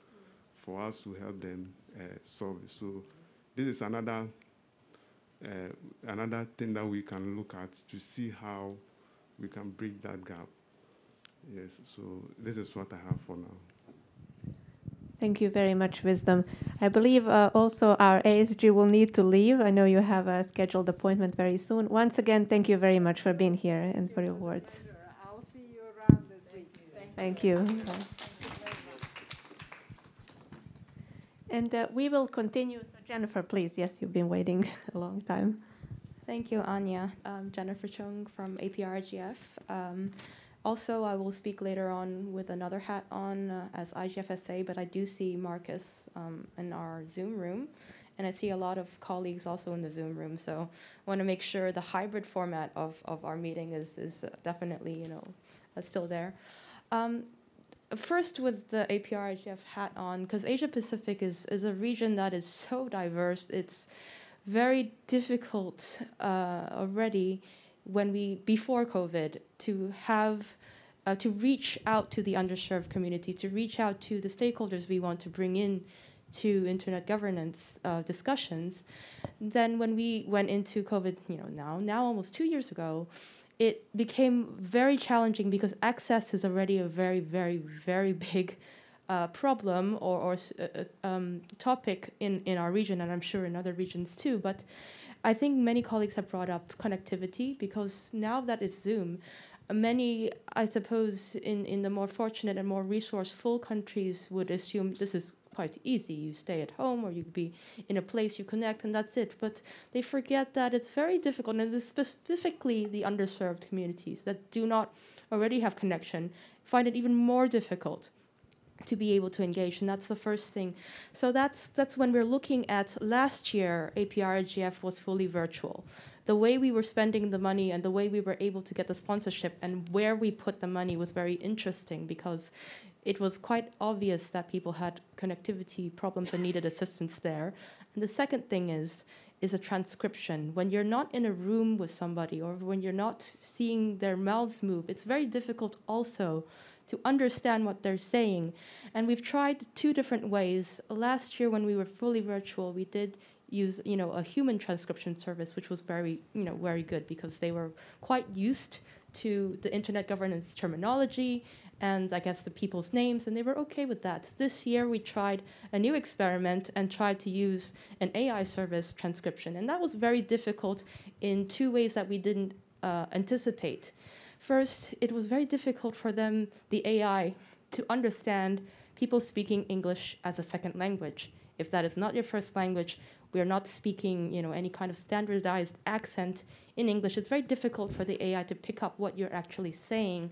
for us to help them uh, solve it. So this is another uh, another thing that we can look at to see how we can bridge that gap. Yes, so this is what I have for now. Thank you very much, Wisdom. I believe uh, also our ASG will need to leave. I know you have a scheduled appointment very soon. Once again, thank you very much for being here and for your words. I'll see you around this week. Thank you. Thank you. And uh, we will continue. So, Jennifer, please. Yes, you've been waiting a long time. Thank you, Anja. Um, Jennifer Chung from APrIGF. Um, also, I will speak later on with another hat on uh, as IGFSA, but I do see Marcus um, in our Zoom room, and I see a lot of colleagues also in the Zoom room. So, I want to make sure the hybrid format of, of our meeting is is definitely you know uh, still there. Um, first with the APR IGF hat on, because Asia Pacific is, is a region that is so diverse. It's very difficult uh, already when we before COVID to have uh, to reach out to the underserved community, to reach out to the stakeholders we want to bring in to internet governance uh, discussions. Then when we went into COVID, you know, now now almost two years ago, it became very challenging because access is already a very, very, very big uh, problem or, or uh, uh, um, topic in, in our region, and I'm sure in other regions too. But I think many colleagues have brought up connectivity because now that it's Zoom, many, I suppose, in, in the more fortunate and more resourceful countries would assume this is quite easy. You stay at home or you be in a place you connect and that's it. But they forget that it's very difficult, and specifically the underserved communities that do not already have connection find it even more difficult to be able to engage, and that's the first thing. So that's that's when we're looking at last year, APR IGF was fully virtual. The way we were spending the money and the way we were able to get the sponsorship and where we put the money was very interesting because it was quite obvious that people had connectivity problems and needed assistance there. And the second thing is is a transcription. When you're not in a room with somebody or when you're not seeing their mouths move, it's very difficult also to understand what they're saying. And we've tried two different ways. Last year when we were fully virtual, we did use you know a human transcription service which was very you know very good because they were quite used to the internet governance terminology and I guess the people's names, and they were okay with that. This year we tried a new experiment and tried to use an AI service transcription, and that was very difficult in two ways that we didn't uh, anticipate. First, it was very difficult for them, the AI, to understand people speaking English as a second language. If that is not your first language, we are not speaking, you know, any kind of standardized accent in English. It's very difficult for the AI to pick up what you're actually saying.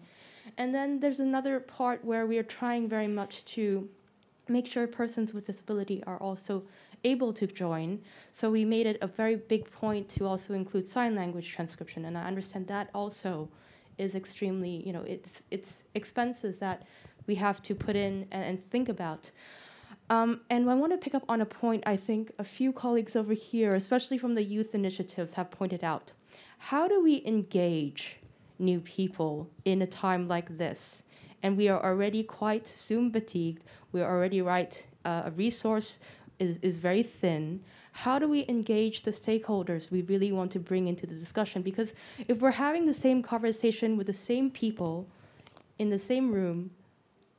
And then there's another part where we are trying very much to make sure persons with disability are also able to join. So we made it a very big point to also include sign language transcription, and I understand that also is extremely, you know, it's it's expenses that we have to put in and, and think about. Um, and I want to pick up on a point I think a few colleagues over here, especially from the youth initiatives, have pointed out. How do we engage new people in a time like this. And we are already quite Zoom fatigued. We're already right, uh, a resource is, is very thin. How do we engage the stakeholders we really want to bring into the discussion? Because if we're having the same conversation with the same people in the same room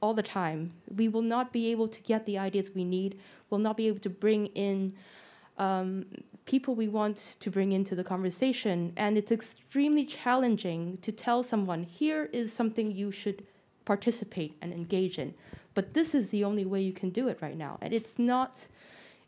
all the time, we will not be able to get the ideas we need, we'll not be able to bring in um, people we want to bring into the conversation. And it's extremely challenging to tell someone, here is something you should participate and engage in. But this is the only way you can do it right now. And it's not,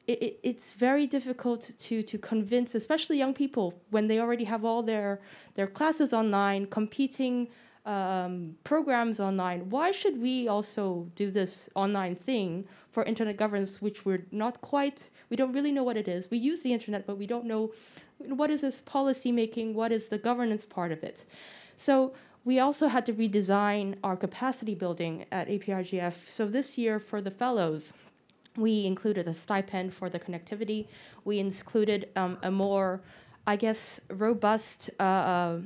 it, it, it's very difficult to, to convince, especially young people, when they already have all their, their classes online, competing um, programs online. Why should we also do this online thing for internet governance, which we're not quite, we don't really know what it is. We use the internet, but we don't know what is this policy making, what is the governance part of it. So we also had to redesign our capacity building at APrIGF. So this year for the fellows, we included a stipend for the connectivity. We included um, a more, I guess, robust uh,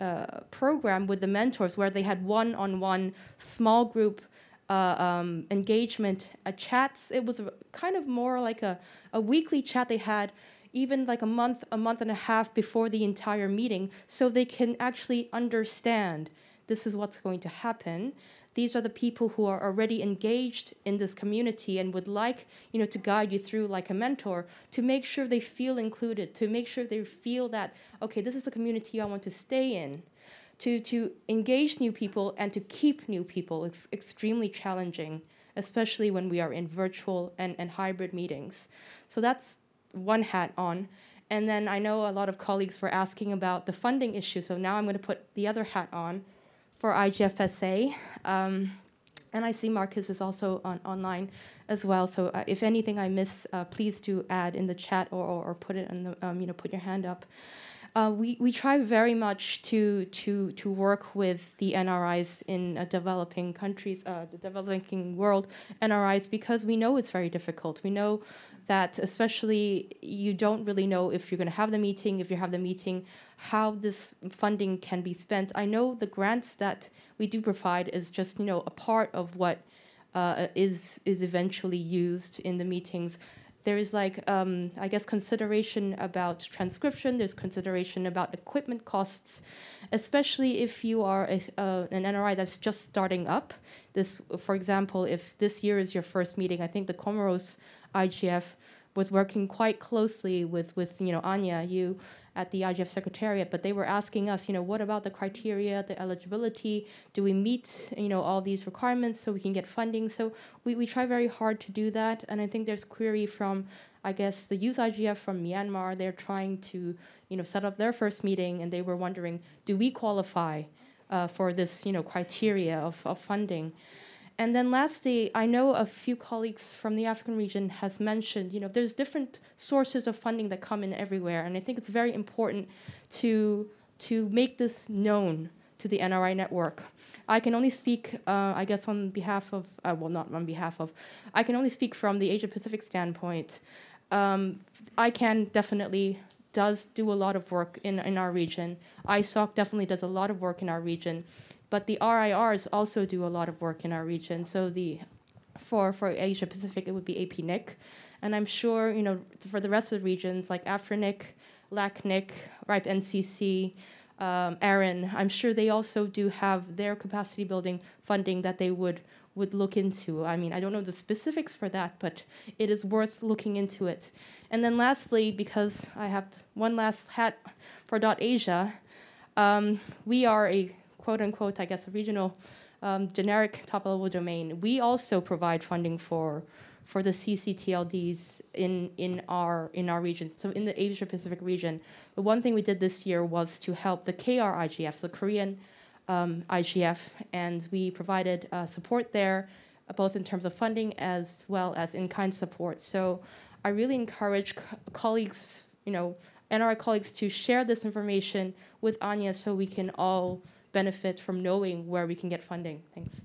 uh program with the mentors where they had one-on-one small group uh, um, engagement uh, chats. It was kind of more like a, a weekly chat they had even like a month, a month and a half before the entire meeting, so they can actually understand this is what's going to happen these are the people who are already engaged in this community and would like you know to guide you through like a mentor to make sure they feel included to make sure they feel that okay this is a community i want to stay in. To to engage new people and to keep new people it's extremely challenging especially when we are in virtual and, and hybrid meetings. So that's one hat on. And then i know a lot of colleagues were asking about the funding issue so now i'm going to put the other hat on for IGFSA. Um, and I see Marcus is also on, online as well. So uh, if anything I miss, uh, please do add in the chat or, or, or put it in the, um, you know, put your hand up. Uh, we, we try very much to, to, to work with the NRIs in uh, developing countries, uh, the developing world NRIs, because we know it's very difficult. We know that especially you don't really know if you're going to have the meeting, if you have the meeting, how this funding can be spent. I know the grants that we do provide is just you know a part of what uh, is is eventually used in the meetings. There is like um, I guess consideration about transcription. There's consideration about equipment costs, especially if you are a, uh, an NRI that's just starting up. This, for example, if this year is your first meeting, I think the Comoros IGF was working quite closely with, with you know, Anja, you at the IGF Secretariat, but they were asking us, you know, what about the criteria, the eligibility? Do we meet, you know, all these requirements so we can get funding? So we, we try very hard to do that, and I think there's query from, I guess, the youth IGF from Myanmar. They're trying to, you know, set up their first meeting, and they were wondering, do we qualify uh, for this, you know, criteria of, of funding? And then lastly, I know a few colleagues from the African region has mentioned, you know, there's different sources of funding that come in everywhere, and I think it's very important to to make this known to the NRI network. I can only speak, uh, I guess, on behalf of, uh, well, not on behalf of, I can only speak from the Asia Pacific standpoint. Um, ICANN definitely does do a lot of work in, in our region. ISOC definitely does a lot of work in our region. But the RIRs also do a lot of work in our region. So the for for Asia Pacific, it would be APNIC, and I'm sure you know for the rest of the regions like AFRINIC, LACNIC, RIPE NCC, um, ARIN, I'm sure they also do have their capacity building funding that they would would look into. I mean, I don't know the specifics for that, but it is worth looking into it. And then lastly, because I have one last hat for Dot Asia, um, we are a quote unquote, I guess, a regional um, generic top level domain. We also provide funding for for the CCTLDs in, in our in our region. So in the Asia Pacific region, the one thing we did this year was to help the KR IGF, the Korean um, IGF, and we provided uh, support there, uh, both in terms of funding as well as in-kind support. So I really encourage co colleagues, you know, NRI colleagues to share this information with Anja so we can all benefit from knowing where we can get funding. Thanks.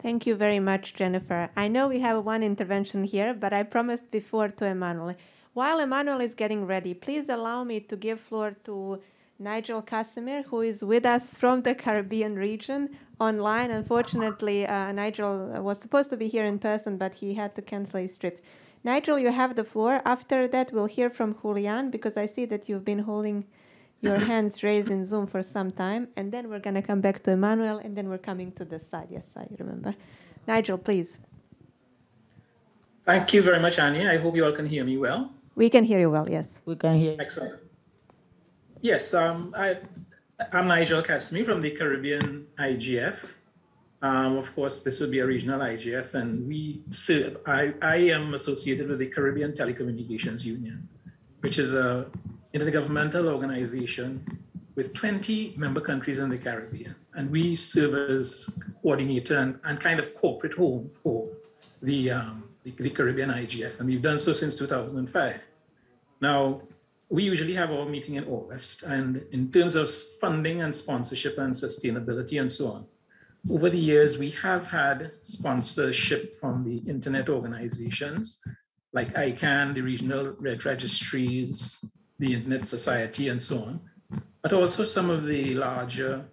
Thank you very much, Jennifer. I know we have one intervention here, but I promised before to Emmanuel. While Emmanuel is getting ready, please allow me to give floor to Nigel Casimir, who is with us from the Caribbean region online. Unfortunately, uh, Nigel was supposed to be here in person, but he had to cancel his trip. Nigel, you have the floor. After that, we'll hear from Julian, because I see that you've been holding your hands raised in Zoom for some time, and then we're going to come back to Emmanuel, and then we're coming to the side. Yes, I remember. Nigel, please. Thank you very much, Anja. I hope you all can hear me well. We can hear you well, yes. We can hear you. Excellent. Yes, um, I, I'm Nigel Casimir from the Caribbean IGF. Um, of course, this would be a regional IGF, and we I, I am associated with the Caribbean Telecommunications Union, which is a intergovernmental organization with 20 member countries in the Caribbean. And we serve as coordinator and, and kind of corporate home for the, um, the, the, Caribbean IGF. And we've done so since 2005. Now, we usually have our meeting in August. And in terms of funding and sponsorship and sustainability and so on, over the years, we have had sponsorship from the internet organizations like ICANN, the regional red registries, the Internet Society and so on, but also some of the larger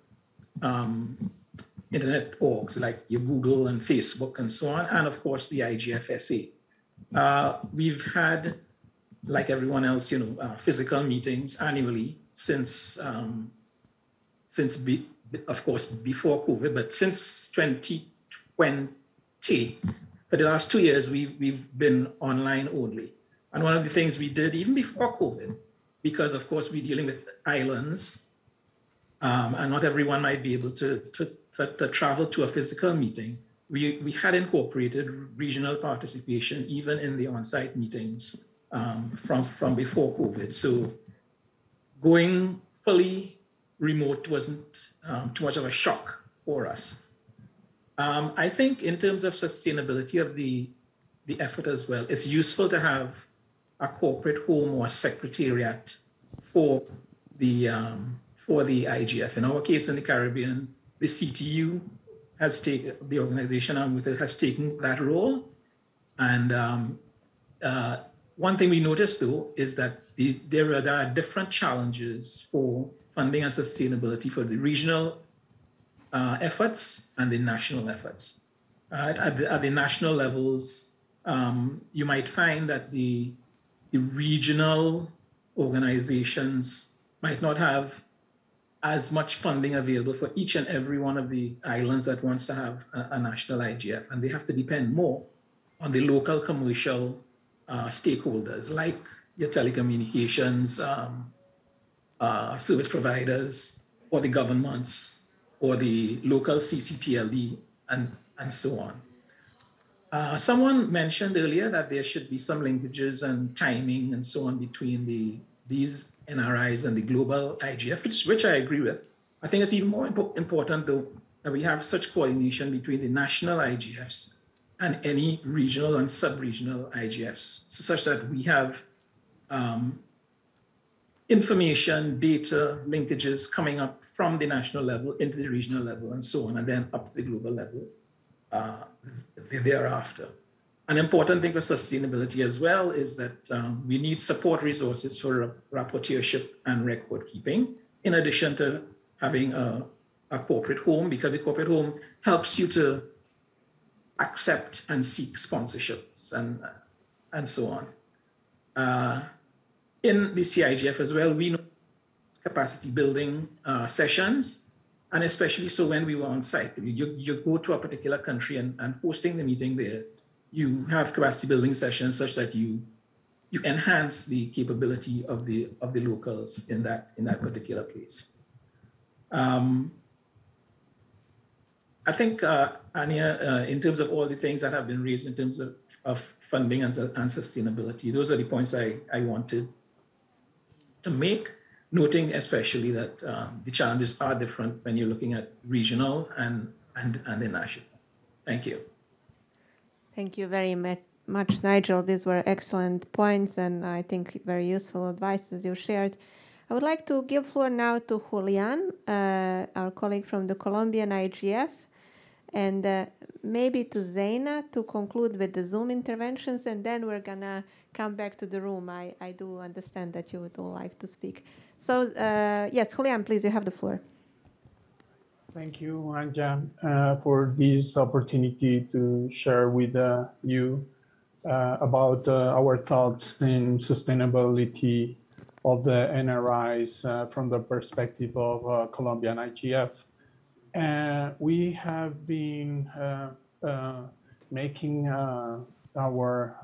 um, internet orgs like your Google and Facebook and so on, and of course the IGFSA. Uh, we've had, like everyone else, you know, uh, physical meetings annually since, um, since be, of course, before COVID, but since 2020, for the last two years, we, we've been online only. And one of the things we did even before COVID because of course we're dealing with islands um, and not everyone might be able to, to, to, to, travel to a physical meeting. We, we had incorporated regional participation even in the on-site meetings um, from, from before COVID. So going fully remote wasn't um, too much of a shock for us. Um, I think in terms of sustainability of the, the effort as well, it's useful to have a corporate home or secretariat for the um, for the IGF. In our case, in the Caribbean, the CTU has taken the organization with it has taken that role. And um, uh, one thing we noticed though is that the, there, are, there are different challenges for funding and sustainability for the regional uh, efforts and the national efforts. Uh, at, the, at, the, national levels, um, you might find that the the regional organizations might not have as much funding available for each and every one of the islands that wants to have a, a national IGF, and they have to depend more on the local commercial uh, stakeholders like your telecommunications um, uh, service providers, or the governments, or the local CCTLD, and, and so on. Uh, someone mentioned earlier that there should be some linkages and timing and so on between the these NRIs and the global IGF, which, which I agree with. I think it's even more impo- important though that we have such coordination between the national IGFs and any regional and sub-regional IGFs, such that we have um, information, data, linkages coming up from the national level into the regional level and so on, and then up to the global level uh, thereafter. An important thing for sustainability as well is that um, we need support resources for rapporteurship and record keeping, in addition to having a, a corporate home, because the corporate home helps you to accept and seek sponsorships and, and so on. Uh, in the CIGF as well, we know capacity building uh, sessions, and especially so when we were on site. You, you go to a particular country and, and hosting the meeting there, you have capacity building sessions such that you you enhance the capability of the of the locals in that in that particular place. Um, I think, uh, Anja, uh, in terms of all the things that have been raised in terms of, of funding and, and sustainability, those are the points I, I wanted to make, noting especially that um, the challenges are different when you're looking at regional and, and, and the national. Thank you. Thank you very much, Nigel. These were excellent points and I think very useful advice as you shared. I would like to give floor now to Julian, uh, our colleague from the Colombian IGF, and uh, maybe to Zaina to conclude with the Zoom interventions, and then we're gonna come back to the room. I, I do understand that you would all like to speak. So, uh, yes, Julian, please, you have the floor. Thank you, Anja, uh, for this opportunity to share with uh, you uh, about uh, our thoughts in sustainability of the NRIs uh, from the perspective of Colombian IGF. we have been making our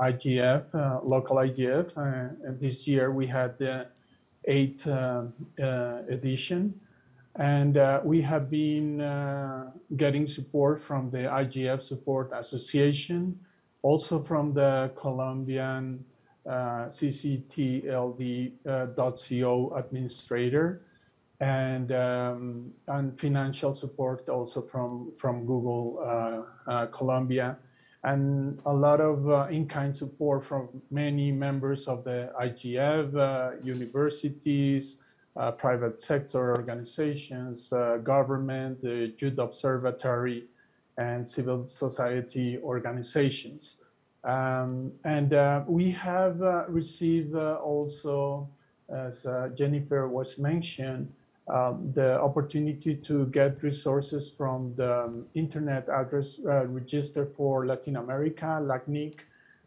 IGF, local IGF. This year we had the eighth edition. And we have been getting support from the IGF Support Association, also from the Colombian uh, cctld.co administrator and um, and financial support also from from Google uh, uh, Colombia and a lot of uh, in-kind support from many members of the IGF, uh, universities, uh, private sector organizations, uh, government, the Youth Observatory, and civil society organizations. Um, and uh, we have uh, received also, as Jennifer was mentioned, um, the opportunity to get resources from the um, Internet Address uh, Register for Latin America, LACNIC.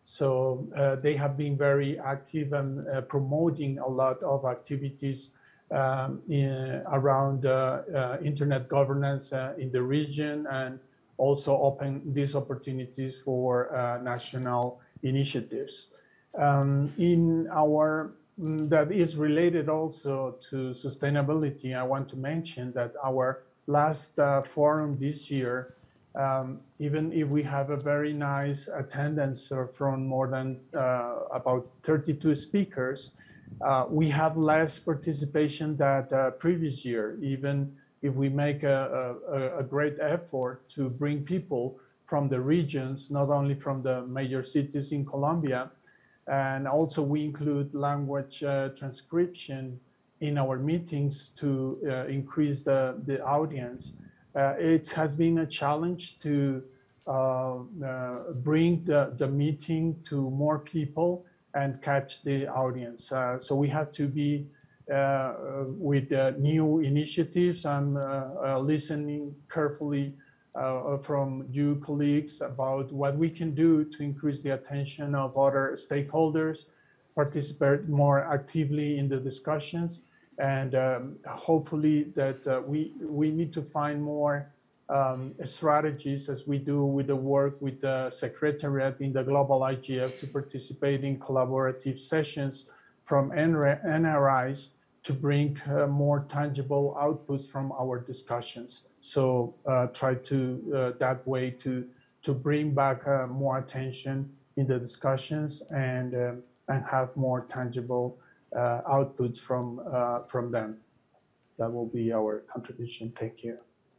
So uh, they have been very active and uh, promoting a lot of activities um, in, around uh, internet governance uh, in the region and also open these opportunities for uh, national initiatives. Um, in our that is related also to sustainability, I want to mention that our last uh, forum this year, um, even if we have a very nice attendance from more than uh, about 32 speakers, uh, we have less participation than uh, previous year, even if we make a, a, a great effort to bring people from the regions, not only from the major cities in Colombia, and also we include language uh, transcription in our meetings to uh, increase the, the audience. Uh, it has been a challenge to uh, uh, bring the, the meeting to more people and catch the audience. So we have to be with new initiatives. I'm listening carefully uh, from you colleagues about what we can do to increase the attention of other stakeholders, participate more actively in the discussions, and um, hopefully that uh, we, we need to find more um, strategies as we do with the work with the Secretariat in the Global IGF to participate in collaborative sessions from NRIs to bring uh, more tangible outputs from our discussions. So uh, try to uh, that way to to bring back uh, more attention in the discussions and um, and have more tangible outputs from from them. That will be our contribution. Thank you.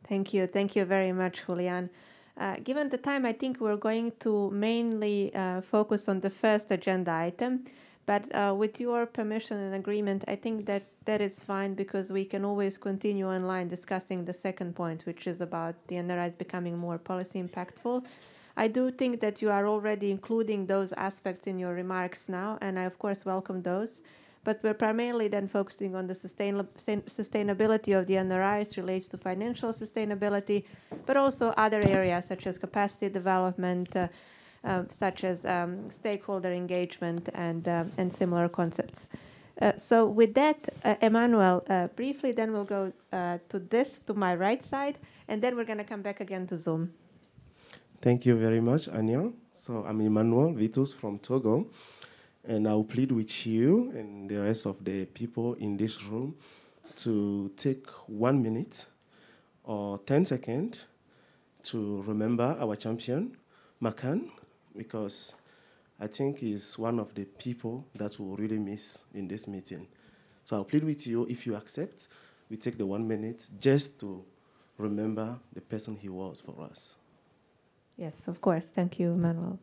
Thank you. Thank you very much, Julian. Uh, given the time, I think we're going to mainly uh, focus on the first agenda item. But uh, with your permission and agreement, I think that that is fine because we can always continue online discussing the second point, which is about the NRIs becoming more policy impactful. I do think that you are already including those aspects in your remarks now, and I, of course, welcome those but we're primarily then focusing on the sustain sustainability of the NRIs relates to financial sustainability, but also other areas such as capacity development, uh, such as um, stakeholder engagement and, uh, and similar concepts. Uh, so with that, uh, Emmanuel, uh, briefly then we'll go to this, to my right side, and then we're going to come back again to Zoom. Thank you very much, Anja. So I'm Emmanuel Vitus from Togo. And I'll plead with you and the rest of the people in this room to take one minute or 10 seconds to remember our champion, Makan, because I think he's one of the people that we'll really miss in this meeting. So I'll plead with you, if you accept, we take the one minute just to remember the person he was for us. Yes, of course. Thank you, Manuel.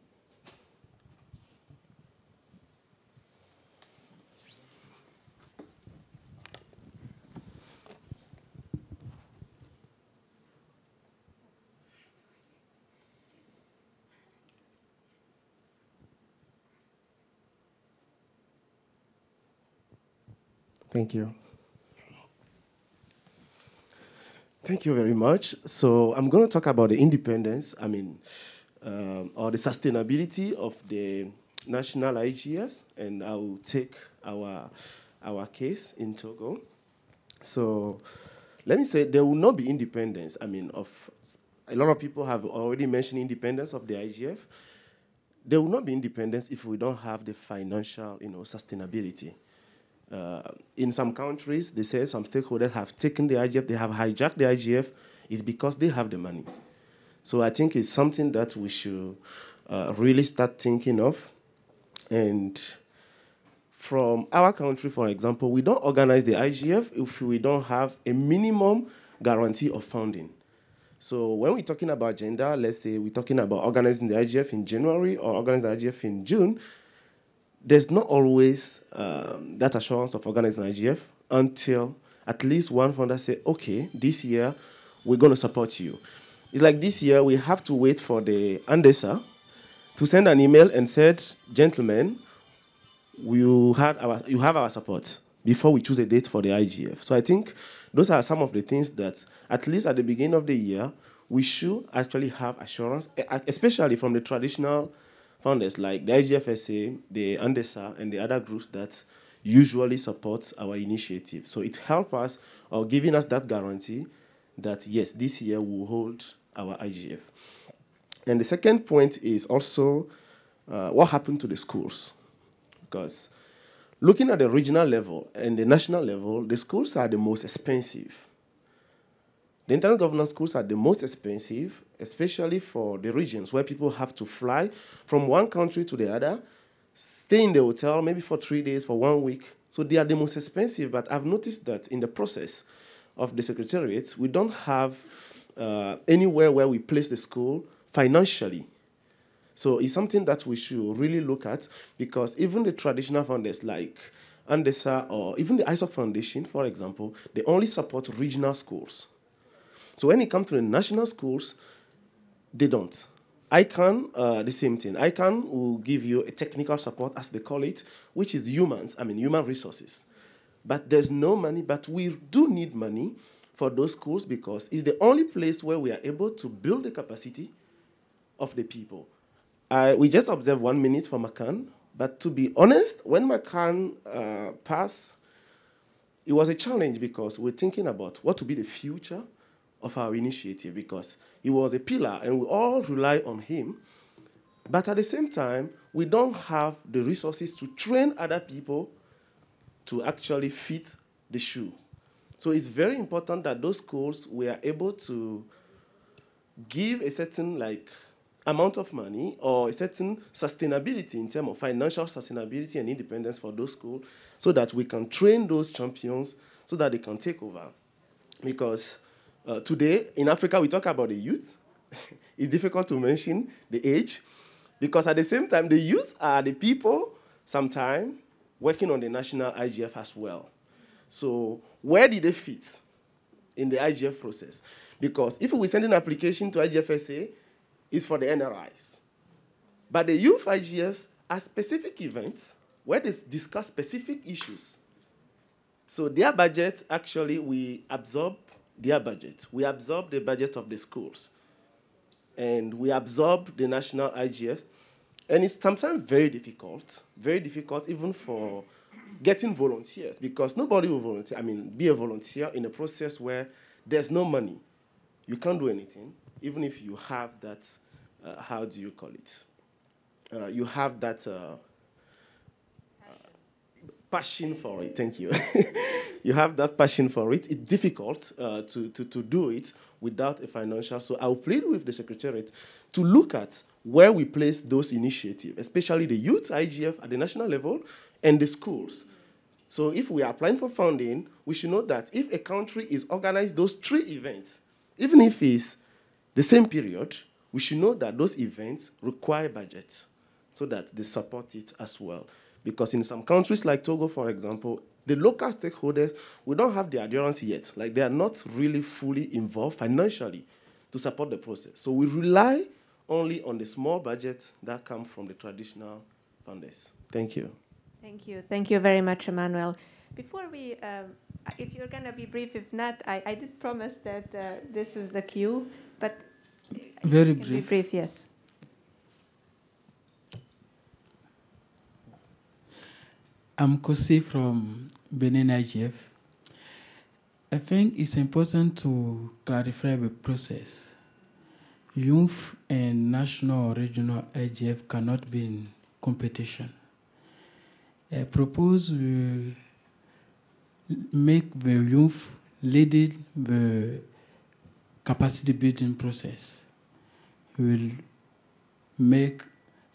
Thank you. Thank you very much. So I'm going to talk about the independence, I mean, um, or the sustainability of the national IGFs, and I will take our, our case in Togo. So let me say there will not be independence. I mean, of a lot of people have already mentioned independence of the IGF. There will not be independence if we don't have the financial, you know, sustainability. Uh, in some countries, they say some stakeholders have taken the IGF, they have hijacked the IGF, is because they have the money. So I think it's something that we should uh, really start thinking of. And from our country, for example, we don't organize the IGF if we don't have a minimum guarantee of funding. So when we're talking about gender, let's say we're talking about organizing the IGF in January or organizing the IGF in June, there's not always um, that assurance of organizing IGF until at least one founder say, okay, this year we're going to support you. It's like this year we have to wait for the ANDESA to send an email and said, gentlemen, you, had our, you have our support before we choose a date for the IGF. So I think those are some of the things that, at least at the beginning of the year, we should actually have assurance, especially from the traditional founders like the IGFSA, the ANDESA, and the other groups that usually support our initiative. So it helps us or giving us that guarantee that yes, this year we'll hold our IGF. And the second point is also uh, what happened to the schools. Because looking at the regional level and the national level, the schools are the most expensive. The internet governance schools are the most expensive, especially for the regions where people have to fly from one country to the other, stay in the hotel maybe for three days, for one week. So they are the most expensive, but I've noticed that in the process of the secretariat, we don't have uh, anywhere where we place the school financially. So it's something that we should really look at because even the traditional founders like Andesa or even the ISOC Foundation, for example, they only support regional schools. So when it comes to the national schools, they don't. ICANN, uh, the same thing. ICANN will give you a technical support, as they call it, which is humans, I mean, human resources. But there's no money, but we do need money for those schools because it's the only place where we are able to build the capacity of the people. Uh, we just observed one minute for Makan, but to be honest, when Makan uh, passed, it was a challenge because we're thinking about what to be the future of our initiative because he was a pillar and we all rely on him. But at the same time, we don't have the resources to train other people to actually fit the shoe. So it's very important that those schools were able to give a certain like amount of money or a certain sustainability in terms of financial sustainability and independence for those schools so that we can train those champions so that they can take over. Because Uh, today, in Africa, we talk about the youth. it's difficult to mention the age because at the same time, the youth are the people sometimes working on the national IGF as well. So, where did they fit in the IGF process? Because if we send an application to IGFSA, it's for the NRIs. But the youth IGFs are specific events where they discuss specific issues. So their budget, actually, we absorb their budget. We absorb the budget of the schools. And we absorb the national IGFs. And it's sometimes very difficult, very difficult even for getting volunteers because nobody will volunteer, I mean, be a volunteer in a process where there's no money. You can't do anything, even if you have that, uh, how do you call it? Uh, you have that uh, passion for it. Thank you. you have that passion for it. It's difficult uh, to, to, to do it without a financial. So I'll plead with the Secretariat to look at where we place those initiatives, especially the youth IGF at the national level and the schools. So if we are applying for funding, we should know that if a country is organized those three events, even if it's the same period, we should know that those events require budget so that they support it as well. Because in some countries like Togo, for example, the local stakeholders, we don't have the adherence yet. Like they are not really fully involved financially to support the process. So we rely only on the small budget that come from the traditional funders. Thank you. Thank you. Thank you very much, Emmanuel. Before we, um, if you're going to be brief, if not, I, I did promise that uh, this is the queue, but very brief. Be brief, yes. I'm Kosi from Benin IGF. I think it's important to clarify the process. Youth and national or regional IGF cannot be in competition. I propose we make the youth leading the capacity building process. We will make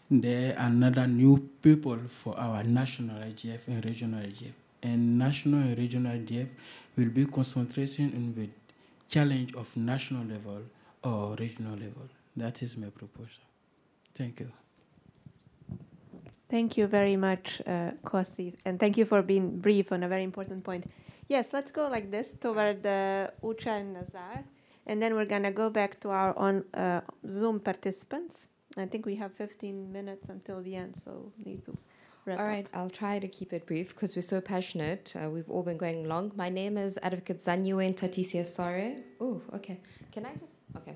there another new people for our national IGF and regional IGF. And national and regional IGF will be concentrating on the challenge of national level or regional level. That is my proposal. Thank you. Thank you very much, uh, and thank you for being brief on a very important point. Yes, let's go like this toward uh, Ucha and Nazar, and then we're gonna go back to our on uh, Zoom participants. I think we have 15 minutes until the end, so need to wrap All up. right, I'll try to keep it brief because we're so passionate. Uh, we've all been going long. My name is Advocate Zanyiwe Tatisia Sore. Oh, okay. Can I just? Okay.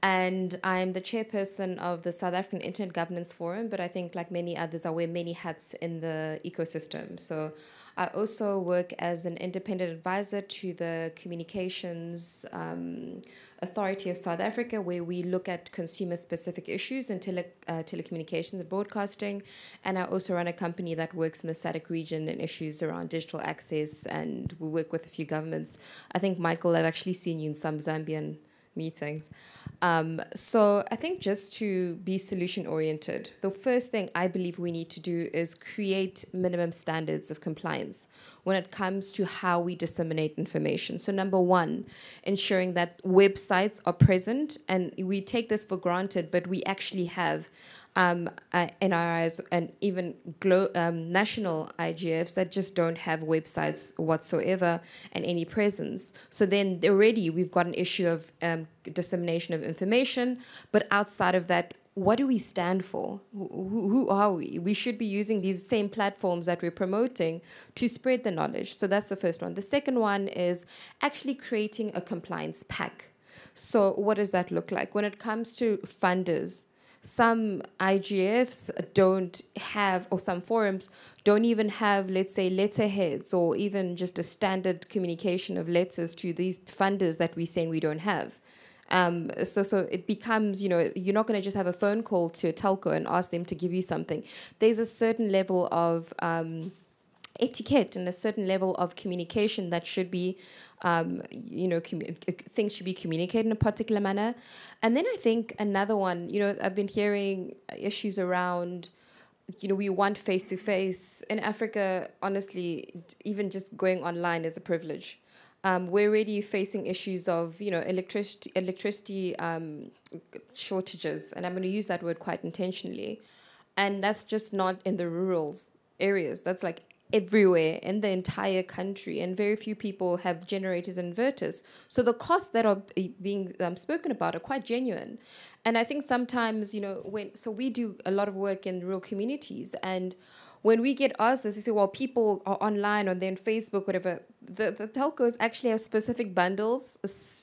And I'm the chairperson of the South African Internet Governance Forum, but I think, like many others, I wear many hats in the ecosystem. So I also work as an independent advisor to the Communications um, Authority of South Africa, where we look at consumer specific issues in tele, uh, telecommunications and broadcasting. And I also run a company that works in the SADC region and issues around digital access, and we work with a few governments. I think, Michael, I've actually seen you in some Zambian meetings. Um, so I think just to be solution oriented, the first thing I believe we need to do is create minimum standards of compliance when it comes to how we disseminate information. So number one, ensuring that websites are present, and we take this for granted, but we actually have um, uh, NRIs and even glo- um, national IGFs that just don't have websites whatsoever and any presence. So then already we've got an issue of um, dissemination of information, but outside of that, what do we stand for? Who, who are we? We should be using these same platforms that we're promoting to spread the knowledge. So that's the first one. The second one is actually creating a compliance pack. So, what does that look like? When it comes to funders, some IGFs don't have, or some forums don't even have, let's say, letterheads or even just a standard communication of letters to these funders that we're saying we don't have. Um, so, so it becomes, you know, you're not going to just have a phone call to a telco and ask them to give you something. There's a certain level of um, etiquette and a certain level of communication that should be, um, you know, things should be communicated in a particular manner. And then I think another one, you know, I've been hearing issues around you know, we want face to face. In Africa, honestly, even just going online is a privilege. Um, we're already facing issues of, you know, electricity, electricity um, shortages, and I'm going to use that word quite intentionally. And that's just not in the rural areas. That's like everywhere in the entire country, and very few people have generators and inverters. So the costs that are being um, spoken about are quite genuine. And I think sometimes, you know, when so we do a lot of work in rural communities, and when we get asked this, they say, well, people are online on Facebook, whatever. The, the telcos actually have specific bundles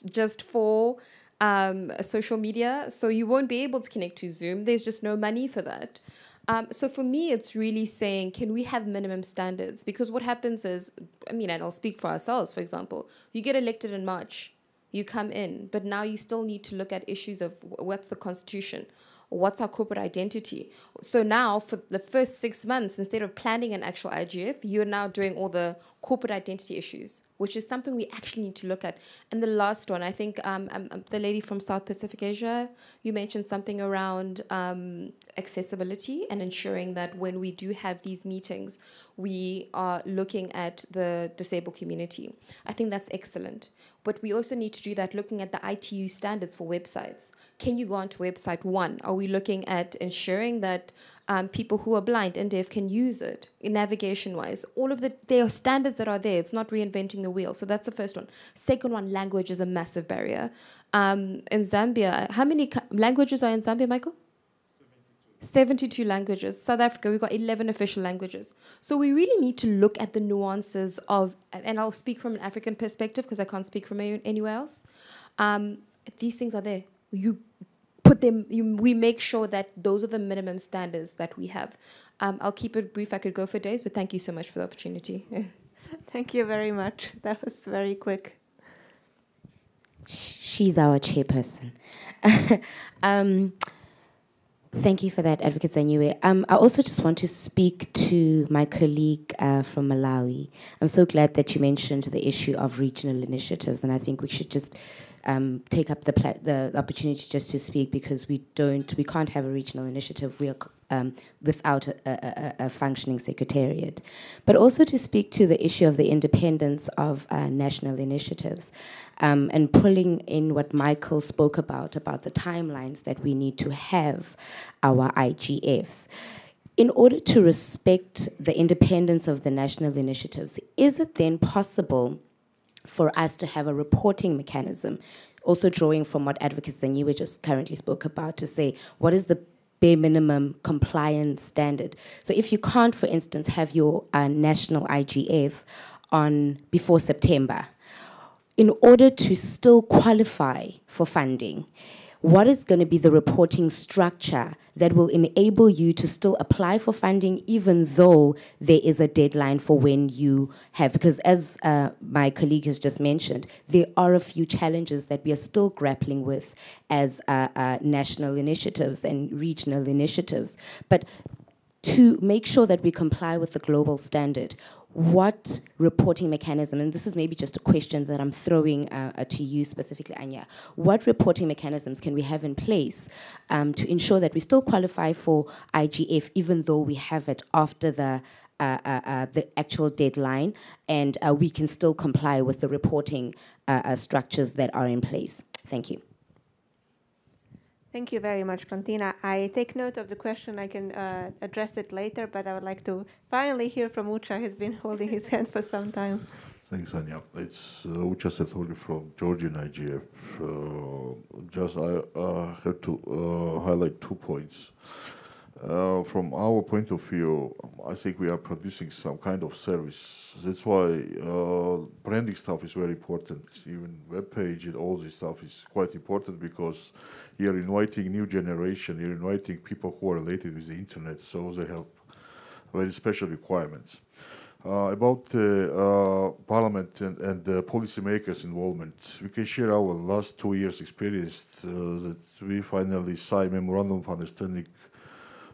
just for um, social media. So you won't be able to connect to Zoom. There's just no money for that. Um, so for me, it's really saying, can we have minimum standards? Because what happens is, I mean, and I'll speak for ourselves, for example, you get elected in March, you come in, but now you still need to look at issues of what's the constitution, what's our corporate identity. So now, for the first six months, instead of planning an actual IGF, you're now doing all the corporate identity issues, which is something we actually need to look at. And the last one, I think um, um, um the lady from South Pacific Asia, you mentioned something around um, accessibility and ensuring that when we do have these meetings, we are looking at the disabled community. I think that's excellent. But we also need to do that looking at the ITU standards for websites. Can you go onto website one? Are we looking at ensuring that um, people who are blind and deaf can use it in navigation wise? All of the, there are standards that are there. It's not reinventing the wheel. So that's the first one. Second one, language is a massive barrier. Um, in Zambia, how many languages are in Zambia, Michael? 72 languages. South Africa, we've got 11 official languages. So we really need to look at the nuances of, and I'll speak from an African perspective because I can't speak from anywhere else. Um, these things are there. You put them, you, we make sure that those are the minimum standards that we have. Um, I'll keep it brief. I could go for days, but thank you so much for the opportunity. thank you very much. That was very quick. She's our chairperson. um, Thank you for that, Advocate Zanyiwe. Um, I also just want to speak to my colleague uh, from Malawi. I'm so glad that you mentioned the issue of regional initiatives, and I think we should just um, take up the, the opportunity just to speak because we don't, we can't have a regional initiative um, without a, a, a, functioning secretariat. But also to speak to the issue of the independence of uh, national initiatives um, and pulling in what Michael spoke about, about the timelines that we need to have our IGFs in order to respect the independence of the national initiatives, is it then possible for us to have a reporting mechanism, also drawing from what Advocate Zanyiwe just currently spoke about, to say what is the bare minimum compliance standard. So if you can't, for instance, have your uh, national IGF on before September, in order to still qualify for funding, what is going to be the reporting structure that will enable you to still apply for funding even though there is a deadline for when you have because as uh, my colleague has just mentioned there are a few challenges that we are still grappling with as uh, uh, national initiatives and regional initiatives. But to make sure that we comply with the global standard what reporting mechanism, and this is maybe just a question that I'm throwing uh, uh, to you specifically, Anja, what reporting mechanisms can we have in place um, to ensure that we still qualify for IGF even though we have it after the uh, uh, uh the actual deadline, and uh, we can still comply with the reporting structures that are in place. Thank you. Thank you very much, Pantina. I take note of the question. I can uh, address it later, but I would like to finally hear from Ucha. He's been holding his hand for some time. Thanks, Anja. It's uh, Ucha Seturi from Georgian IGF. Uh, just I uh, have to uh, highlight two points. Uh, from our point of view, I think we are producing some kind of service. That's why uh, branding stuff is very important. Even web page and all this stuff is quite important because you're inviting new generation, you're inviting people who are related with the internet, so they have very special requirements. Uh, about the uh, parliament and, and policymakers' involvement, we can share our last two years' experience uh, that we finally signed memorandum of understanding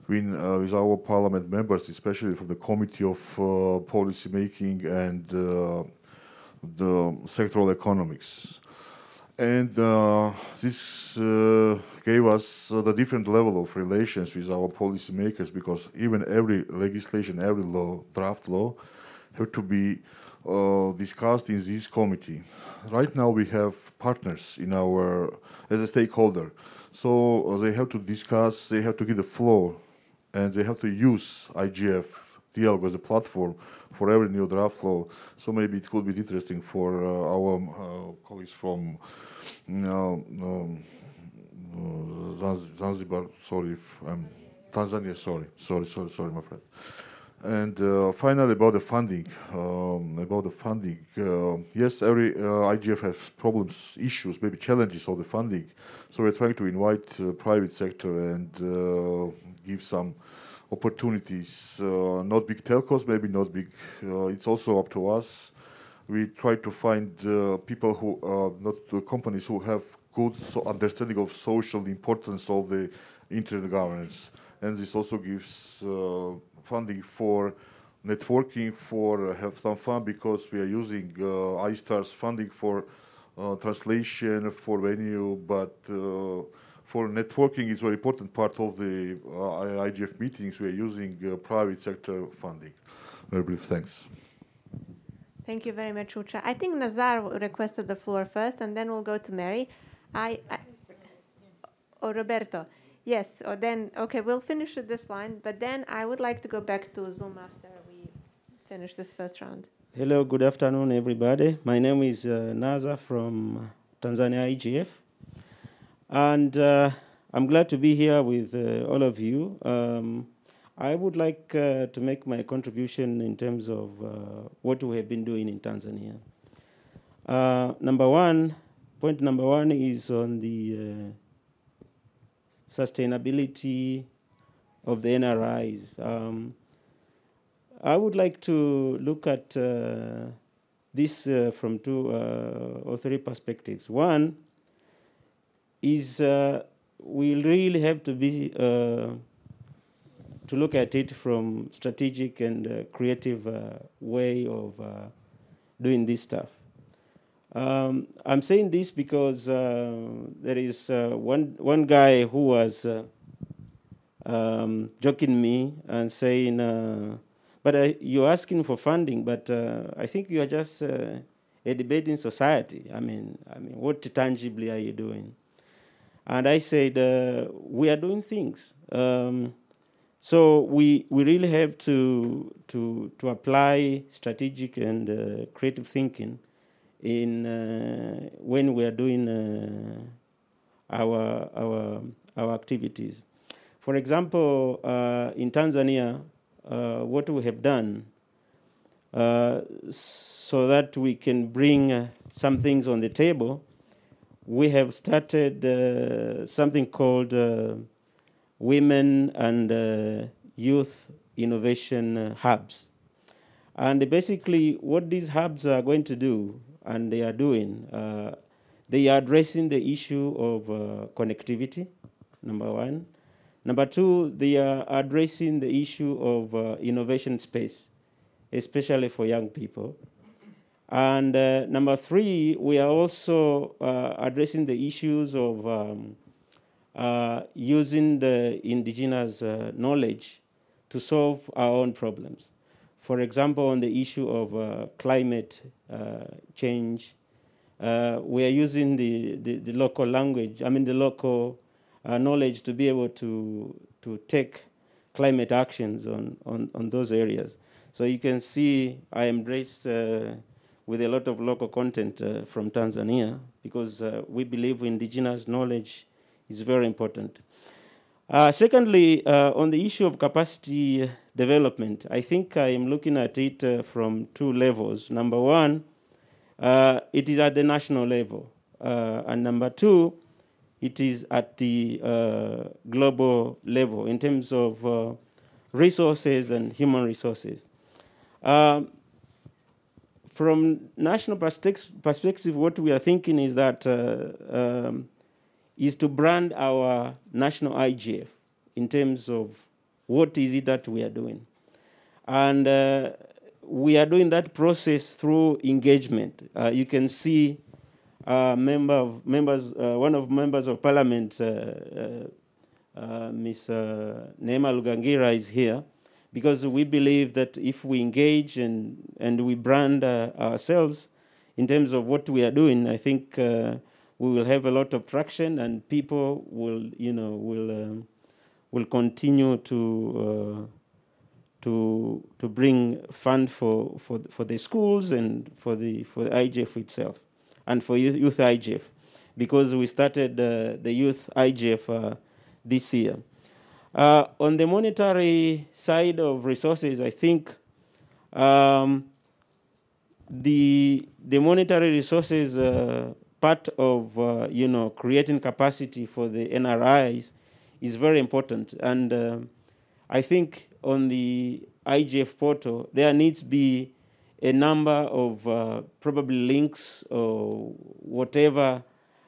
with, uh, with our parliament members, especially from the Committee of uh, Policy Making and uh, the sectoral economics. And uh, this uh, gave us the different level of relations with our policymakers because even every legislation, every law, draft law, have to be uh, discussed in this committee. Right now, we have partners in our as a stakeholder, so uh, they have to discuss, they have to give the floor, and they have to use IGF dialogue as a platform for every new draft law. So maybe it could be interesting for uh, our uh, colleagues from no, um, uh, Zanzibar. Sorry, I'm Tanzania. Sorry, sorry, sorry, sorry, my friend. And uh, finally, about the funding. Um, about the funding, uh, yes, every uh, IGF has problems, issues, maybe challenges of the funding. So we're trying to invite uh, private sector and uh, give some opportunities. Uh, not big telcos, maybe not big. it's also up to us. We try to find people who, not companies who have good so understanding of social importance of the internet governance. And this also gives funding for networking, for uh, have some fun because we are using uh, iStars funding for uh, translation, for venue, but uh, for networking is very important part of the uh, IGF meetings. We are using uh, private sector funding. Very brief, thanks. Thank you very much, Ucha. I think Nazar requested the floor first, and then we'll go to Mary. I, I or Roberto. Yes, or then, okay, we'll finish with this line, but then I would like to go back to Zoom after we finish this first round. Hello, good afternoon, everybody. My name is uh, Nazar from Tanzania IGF. And uh, I'm glad to be here with uh, all of you. Um, I would like uh, to make my contribution in terms of uh, what we have been doing in Tanzania. Uh, number one, point number one is on the sustainability of the NRIs. Um, I would like to look at uh, this uh, from two uh, or three perspectives. One is uh, we really have to be uh, to look at it from strategic and uh, creative way of doing this stuff. Um, I'm saying this because uh, there is uh, one one guy who was uh, um, joking me and saying, uh, "But uh, you're asking for funding, but uh, I think you are just a debating society. I mean, I mean, what tangibly are you doing?" And I said, "We are doing things." Um, so we, we really have to, to, to apply strategic and creative thinking in uh, when we are doing uh, our our our activities. For example, uh, in Tanzania, what we have done so that we can bring some things on the table, we have started something called Women and uh, Youth Innovation Hubs. And basically, what these hubs are going to do and they are doing. Uh, they are addressing the issue of uh, connectivity, number one. Number two, they are addressing the issue of uh, innovation space, especially for young people. And uh, number three, we are also uh, addressing the issues of um, uh, using the indigenous knowledge to solve our own problems. For example, on the issue of uh, climate uh, change, uh, we are using the, the, the, local language, I mean the local uh, knowledge to be able to, to take climate actions on, on, on those areas. So you can see I embrace uh, with a lot of local content uh, from Tanzania because we believe indigenous knowledge is very important. secondly, on the issue of capacity development. I think I am looking at it uh, from two levels. Number one, uh, it is at the national level. Uh, and number two, it is at the uh, global level in terms of uh, resources and human resources. Um, from national perspective, what we are thinking is that uh, um, is to brand our national IGF in terms of what is it that we are doing? And uh, we are doing that process through engagement. Uh, you can see uh, member of, members, uh, one of members of parliament, uh, Ms. Neema Lugangira is here. because we believe that if we engage and, and we brand ourselves in terms of what we are doing, I think we will have a lot of traction and people will, you know, will, um, will continue to, uh, to, to bring fund for, for, for the schools and for the, for the IGF itself and for youth, IGF because we started uh, the youth IGF uh, this year. Uh, on the monetary side of resources, I think um, the the monetary resources uh, part of uh, you know creating capacity for the NRIs is very important, and uh, I think on the IGF portal there needs to be a number of uh, probably links or whatever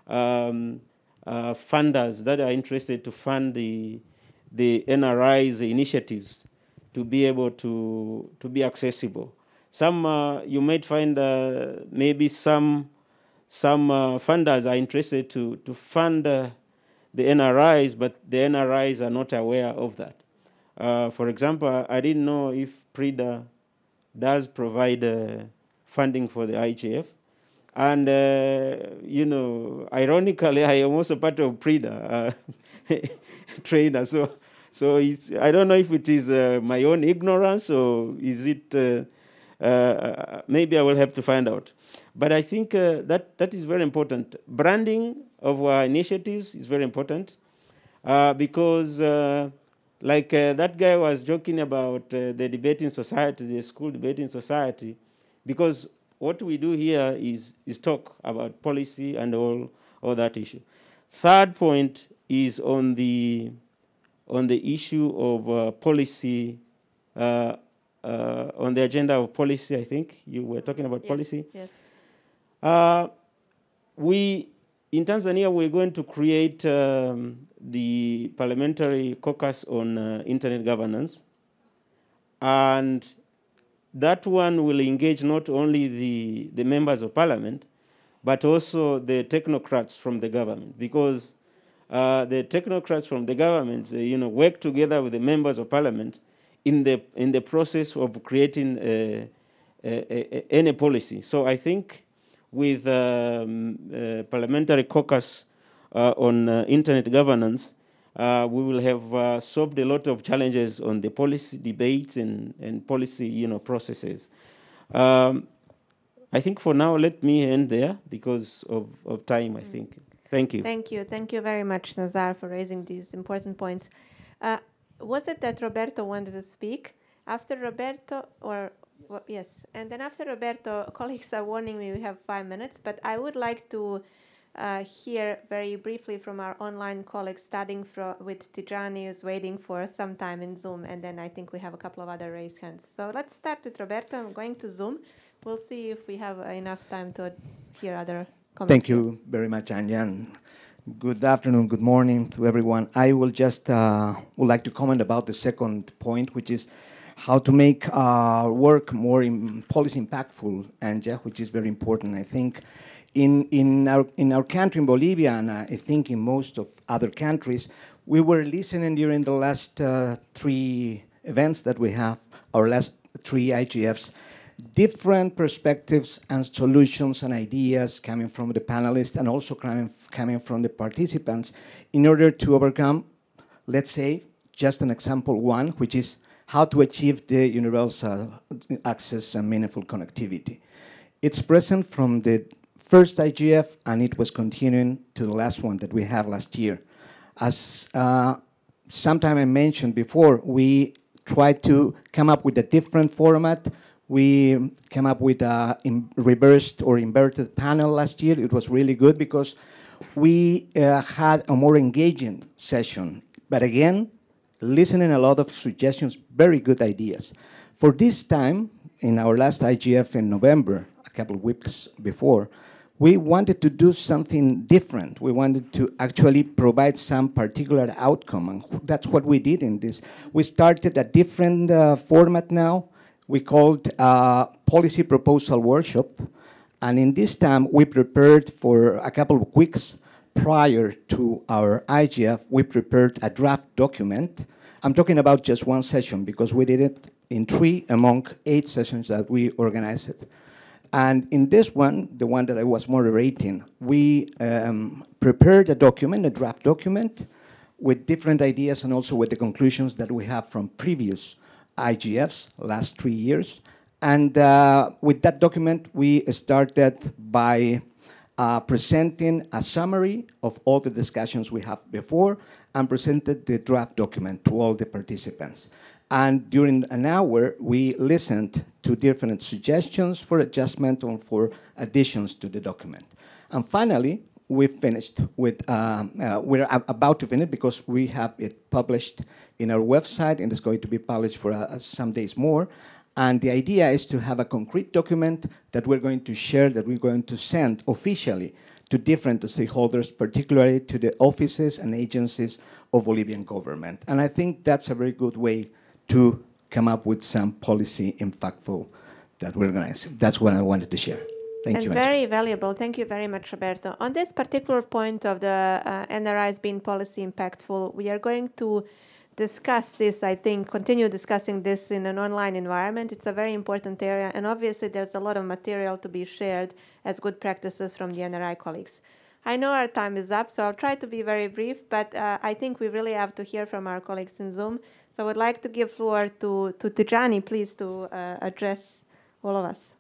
um, uh, funders that are interested to fund the the NRI's initiatives to be able to, to be accessible. Some, uh, you might find uh, maybe some, some uh, funders are interested to, to fund uh, the NRIs, but the NRIs are not aware of that. Uh, for example, I didn't know if PRIDA does provide uh, funding for the IGF. And, you know, ironically, I am also part of PRIDA trainer. So so it's, I don't know if it is uh, my own ignorance or is it, uh, uh, maybe I will have to find out. But I think uh, that, that is very important. Branding of our initiatives is very important uh, because uh, like that guy was joking about the debating society, the school debating society, because what we do here is, is talk about policy and all, all that issue. Third point is on the on the issue of uh, policy, uh, uh, on the agenda of policy, I think you were talking about yes, policy. Yes. Uh, we, in Tanzania, we're going to create um, the parliamentary caucus on uh, internet governance. And that one will engage not only the, the members of parliament, but also the technocrats from the government, because uh, the technocrats from the government, uh, you know, work together with the members of parliament in the in the process of creating a, a, a, any policy. So I think with um, uh, parliamentary caucus uh, on uh, internet governance, uh, we will have solved a lot of challenges on the policy debates and, and policy, you know, processes. Um, I think for now, let me end there because of, of time, I mm. think. Thank you. Thank you. Thank you very much, Nazar, for raising these important points. Uh, was it that Roberto wanted to speak? After Roberto, or well, yes, and then after Roberto, colleagues are warning me we have five minutes, but I would like to uh, hear very briefly from our online colleagues, starting fro- with Tijani, who's waiting for some time in Zoom, and then I think we have a couple of other raised hands. So let's start with Roberto. I'm going to Zoom. We'll see if we have enough time to hear other comments. Thank you very much, Anja. Good afternoon, good morning to everyone. I will just uh, would like to comment about the second point, which is how to make our work more policy impactful, and yeah, which is very important. I think in in our in our country, in Bolivia, and I think in most of other countries, we were listening during the last uh, three events that we have, our last three IGFs different perspectives and solutions and ideas coming from the panelists and also coming, coming from the participants in order to overcome, let's say, just an example one, which is how to achieve the universal access and meaningful connectivity. It's present from the first IGF and it was continuing to the last one that we had last year. As uh, sometime I mentioned before, we tried to come up with a different format we came up with a reversed or inverted panel last year. It was really good because we uh, had a more engaging session. But again, listening a lot of suggestions, very good ideas. For this time, in our last IGF in November, a couple of weeks before, we wanted to do something different. We wanted to actually provide some particular outcome, and that's what we did in this. We started a different uh, format now we called a policy proposal workshop. And in this time, we prepared for a couple of weeks prior to our IGF, we prepared a draft document. I'm talking about just one session because we did it in three among eight sessions that we organized. And in this one, the one that I was moderating, we um, prepared a document, a draft document, with different ideas and also with the conclusions that we have from previous IGFs, last three years. And uh, with that document, we started by uh, presenting a summary of all the discussions we have before and presented the draft document to all the participants. And during an hour, we listened to different suggestions for adjustment or for additions to the document. And finally, we finished with, um, uh, we're about to finish because we have it published in our website and it's going to be published for uh, some days more. And the idea is to have a concrete document that we're going to share, that we're going to send officially to different stakeholders, particularly to the offices and agencies of Bolivian government. And I think that's a very good way to come up with some policy impactful that we're going to. That's what I wanted to share. Thank and you. very valuable. Thank you very much, Roberto. On this particular point of the uh, NRIs being policy impactful, we are going to discuss this, I think, continue discussing this in an online environment. It's a very important area, and obviously there's a lot of material to be shared as good practices from the NRI colleagues. I know our time is up, so I'll try to be very brief, but uh, I think we really have to hear from our colleagues in Zoom. So I would like to give floor to, to Tijani, please, to uh, address all of us.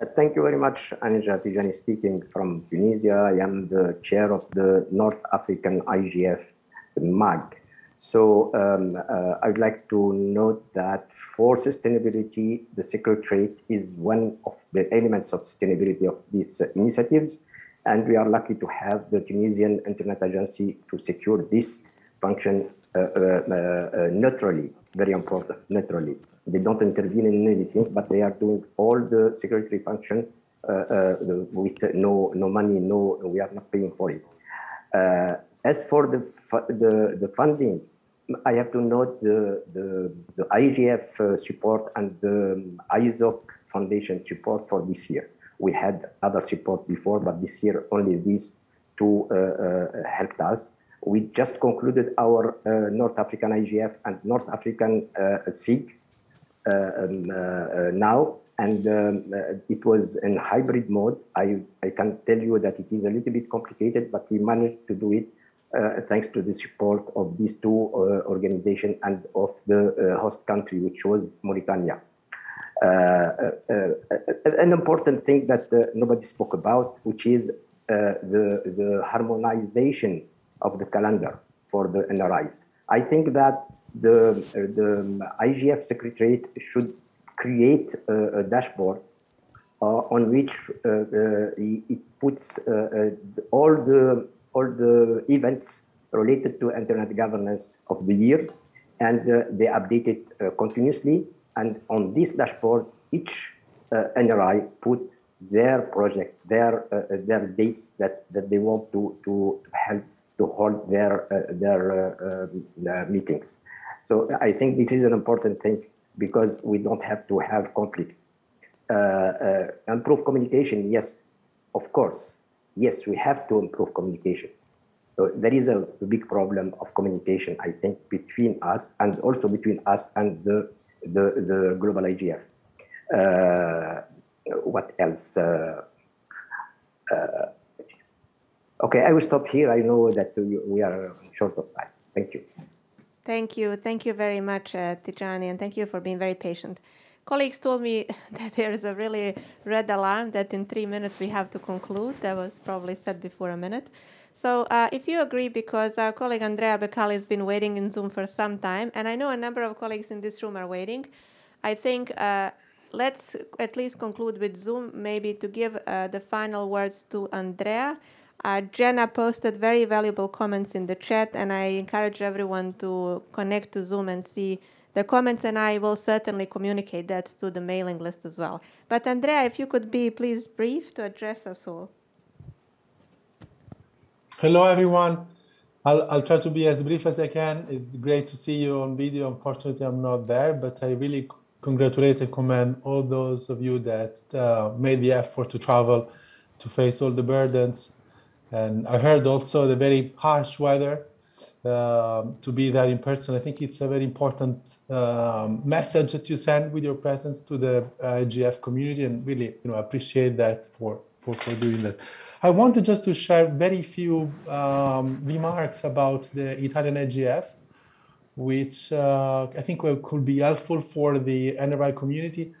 Uh, thank you very much, Anja Tijani speaking from Tunisia. I am the chair of the North African IGF MAG. So um, uh, I'd like to note that for sustainability, the Secretariat is one of the elements of sustainability of these uh, initiatives. And we are lucky to have the Tunisian Internet Agency to secure this function uh, uh, uh, neutrally, very important, neutrally. They don't intervene in anything, but they are doing all the security function with no, no money, no, we are not paying for it. As for the, the, the funding, I have to note the, the, the IGF uh, support and the um, ISOC Foundation support for this year. We had other support before, but this year only these two uh, uh, helped us. We just concluded our uh, North African IGF and North African uh, SIG uh, um, now, and um, it was in hybrid mode. I, I can tell you that it is a little bit complicated, but we managed to do it uh, thanks to the support of these two uh, organizations and of the uh, host country, which was Mauritania. an important thing that nobody spoke about, which is the, the harmonization of the calendar for the NRIs. I think that the, the IGF Secretariat should create a, a dashboard uh, on which uh, uh, it puts all the all the events related to internet governance of the year, and uh, they update it uh, continuously. And on this dashboard, each uh, NRI put their project, their uh, their dates that, that they want to to help to hold their uh, their uh, meetings. So I think this is an important thing because we don't have to have conflict. improve communication, yes, of course, yes, we have to improve communication. So there is a, big problem of communication, I think, between us and also between us and the, the, the global IGF. Uh, what else? Uh, uh, okay, I will stop here. I know that we are short of time. Thank you. Thank you. Thank you very much, uh, Tijani, and thank you for being very patient colleagues told me that there is a really red alarm that in three minutes we have to conclude. That was probably said before a minute. So uh, if you agree, because our colleague Andrea Beccalli has been waiting in Zoom for some time, and I know a number of colleagues in this room are waiting, I think uh, let's at least conclude with Zoom, maybe to give uh, the final words to Andrea. Uh, Jenna posted very valuable comments in the chat, and I encourage everyone to connect to Zoom and see the comments, and I will certainly communicate that to the mailing list as well. But Andrea, if you could be please brief to address us all. Hello, everyone. I'll, I'll try to be as brief as I can. It's great to see you on video. Unfortunately, I'm not there, but I really congratulate and commend all those of you that uh, made the effort to travel to face all the burdens. And I heard also the very harsh weather um, to be there in person. I think it's a very important um, message that you send with your presence to the uh, IGF community, and really, you know, appreciate that for, for, for doing that. I wanted just to share very few um, remarks about the Italian IGF, which uh, I think could be helpful for the NRI community.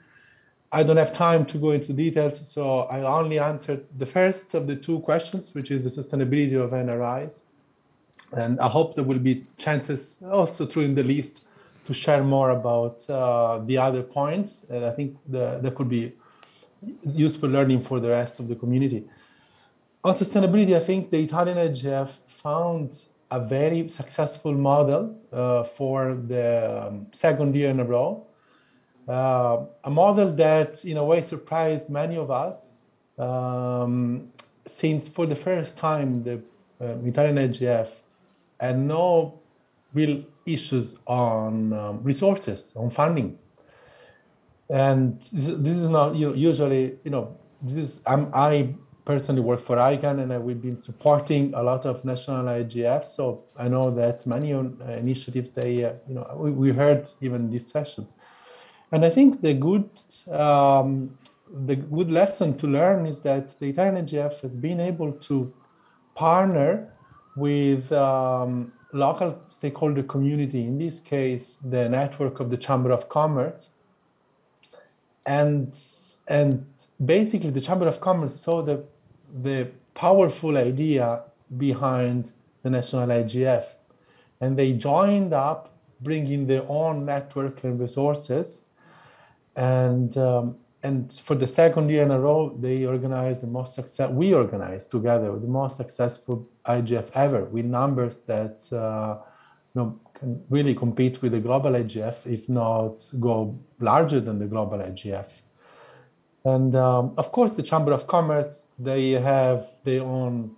I don't have time to go into details, so I'll only answer the first of the two questions, which is the sustainability of NRIs. And I hope there will be chances also through in the list to share more about uh, the other points. And I think there could be useful learning for the rest of the community. On sustainability, I think the Italian IGF found a very successful model uh, for the um, second year in a row. Uh, a model that, in a way, surprised many of us, um, since for the first time the uh, Italian IGF had no real issues on um, resources, on funding. And this, is not you know, usually, you know, this is I'm, I personally work for ICANN and we've been supporting a lot of national IGFs. So I know that many uh, initiatives, they, uh, you know, we, we, heard even these sessions. And I think the good, um, the good lesson to learn is that the Italian IGF has been able to partner with um, local stakeholder community, in this case, the network of the Chamber of Commerce. And and basically the chamber of commerce saw the the powerful idea behind the national igf and they joined up bringing their own network and resources and um, and for the second year in a row they organized the most success we organized together the most successful igf ever with numbers that uh, you know can really compete with the global igf if not go larger than the global igf and um, of course, the Chamber of Commerce, they have their own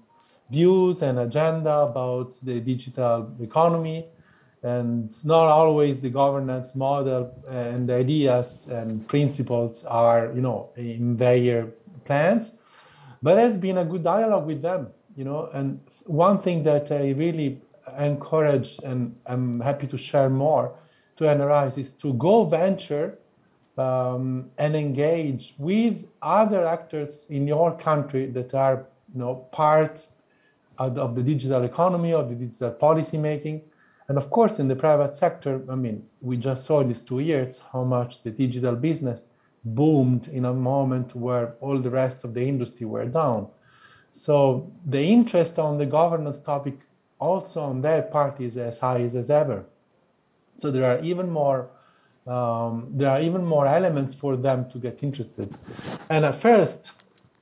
views and agenda about the digital economy. And not always the governance model and the ideas and principles are, you know, in their plans. But there's been a good dialogue with them, you know. And one thing that I really encourage and I'm happy to share more to NRIs is to go venture um, and engage with other actors in your country that are you know part of the digital economy of the digital policy making and of course in the private sector i mean we just saw these two years how much the digital business boomed in a moment where all the rest of the industry were down so the interest on the governance topic also on their part is as high as ever so there are even more um, there are even more elements for them to get interested. And at first,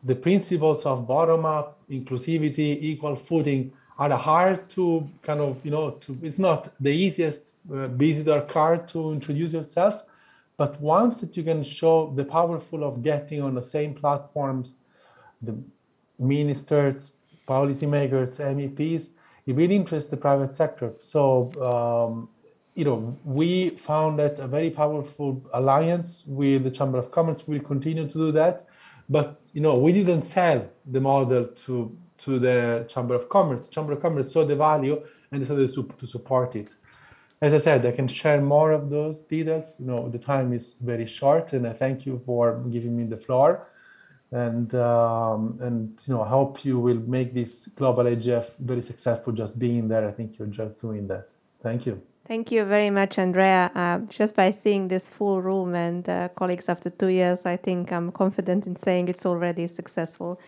the principles of bottom up, inclusivity, equal footing are hard to kind of, you know, to, it's not the easiest uh, visitor card to introduce yourself. But once that you can show the powerful of getting on the same platforms, the ministers, policymakers, MEPs, it really interests the private sector. So um, you know, we found that a very powerful alliance with the Chamber of Commerce. We'll continue to do that, but you know, we didn't sell the model to to the Chamber of Commerce. Chamber of Commerce saw the value and decided to support it. As I said, I can share more of those details. You know, the time is very short, and I thank you for giving me the floor. And um, and you know, I hope you will make this global IGF very successful. Just being there, I think you're just doing that. Thank you. Thank you very much, Andrea. Uh, just by seeing this full room and uh, colleagues after two years, I think I'm confident in saying it's already successful.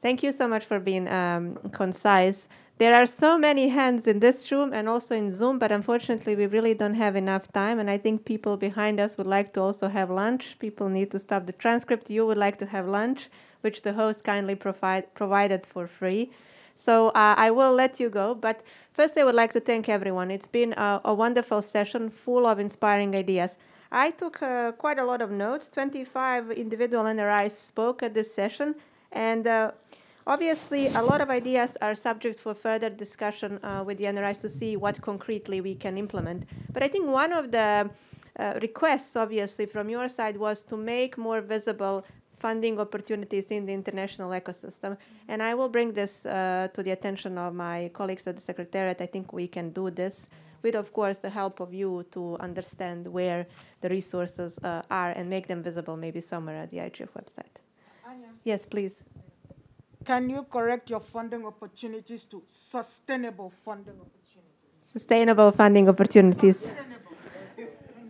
Thank you so much for being um, concise. There are so many hands in this room and also in Zoom, but unfortunately, we really don't have enough time. And I think people behind us would like to also have lunch. People need to stop the transcript. You would like to have lunch, which the host kindly provide, provided for free. So uh, I will let you go. But first, I would like to thank everyone. It's been a, a wonderful session full of inspiring ideas. I took uh, quite a lot of notes. 25 individual NRIs spoke at this session. And uh, obviously, a lot of ideas are subject for further discussion uh, with the NRIs to see what concretely we can implement. But I think one of the uh, requests, obviously, from your side was to make more visible funding opportunities in the international ecosystem. And I will bring this uh, to the attention of my colleagues at the Secretariat. I think we can do this with, of course, the help of you to understand where the resources uh, are and make them visible maybe somewhere at the IGF website. Anya, Yes, please. Can you correct your funding opportunities to sustainable funding opportunities? Sustainable funding opportunities.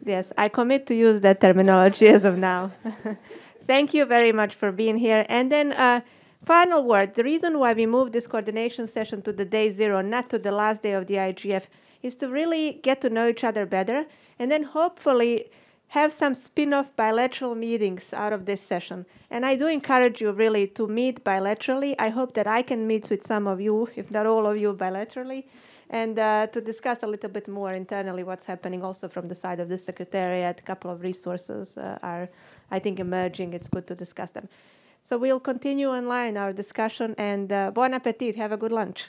Yes, I commit to use that terminology as of now. Thank you very much for being here. And then, uh, final word the reason why we moved this coordination session to the day zero, not to the last day of the IGF, is to really get to know each other better and then hopefully have some spin off bilateral meetings out of this session. And I do encourage you really to meet bilaterally. I hope that I can meet with some of you, if not all of you, bilaterally and uh, to discuss a little bit more internally what's happening also from the side of the secretariat. A couple of resources uh, are, I think, emerging. It's good to discuss them. So we'll continue online our discussion and uh, bon appetit. Have a good lunch.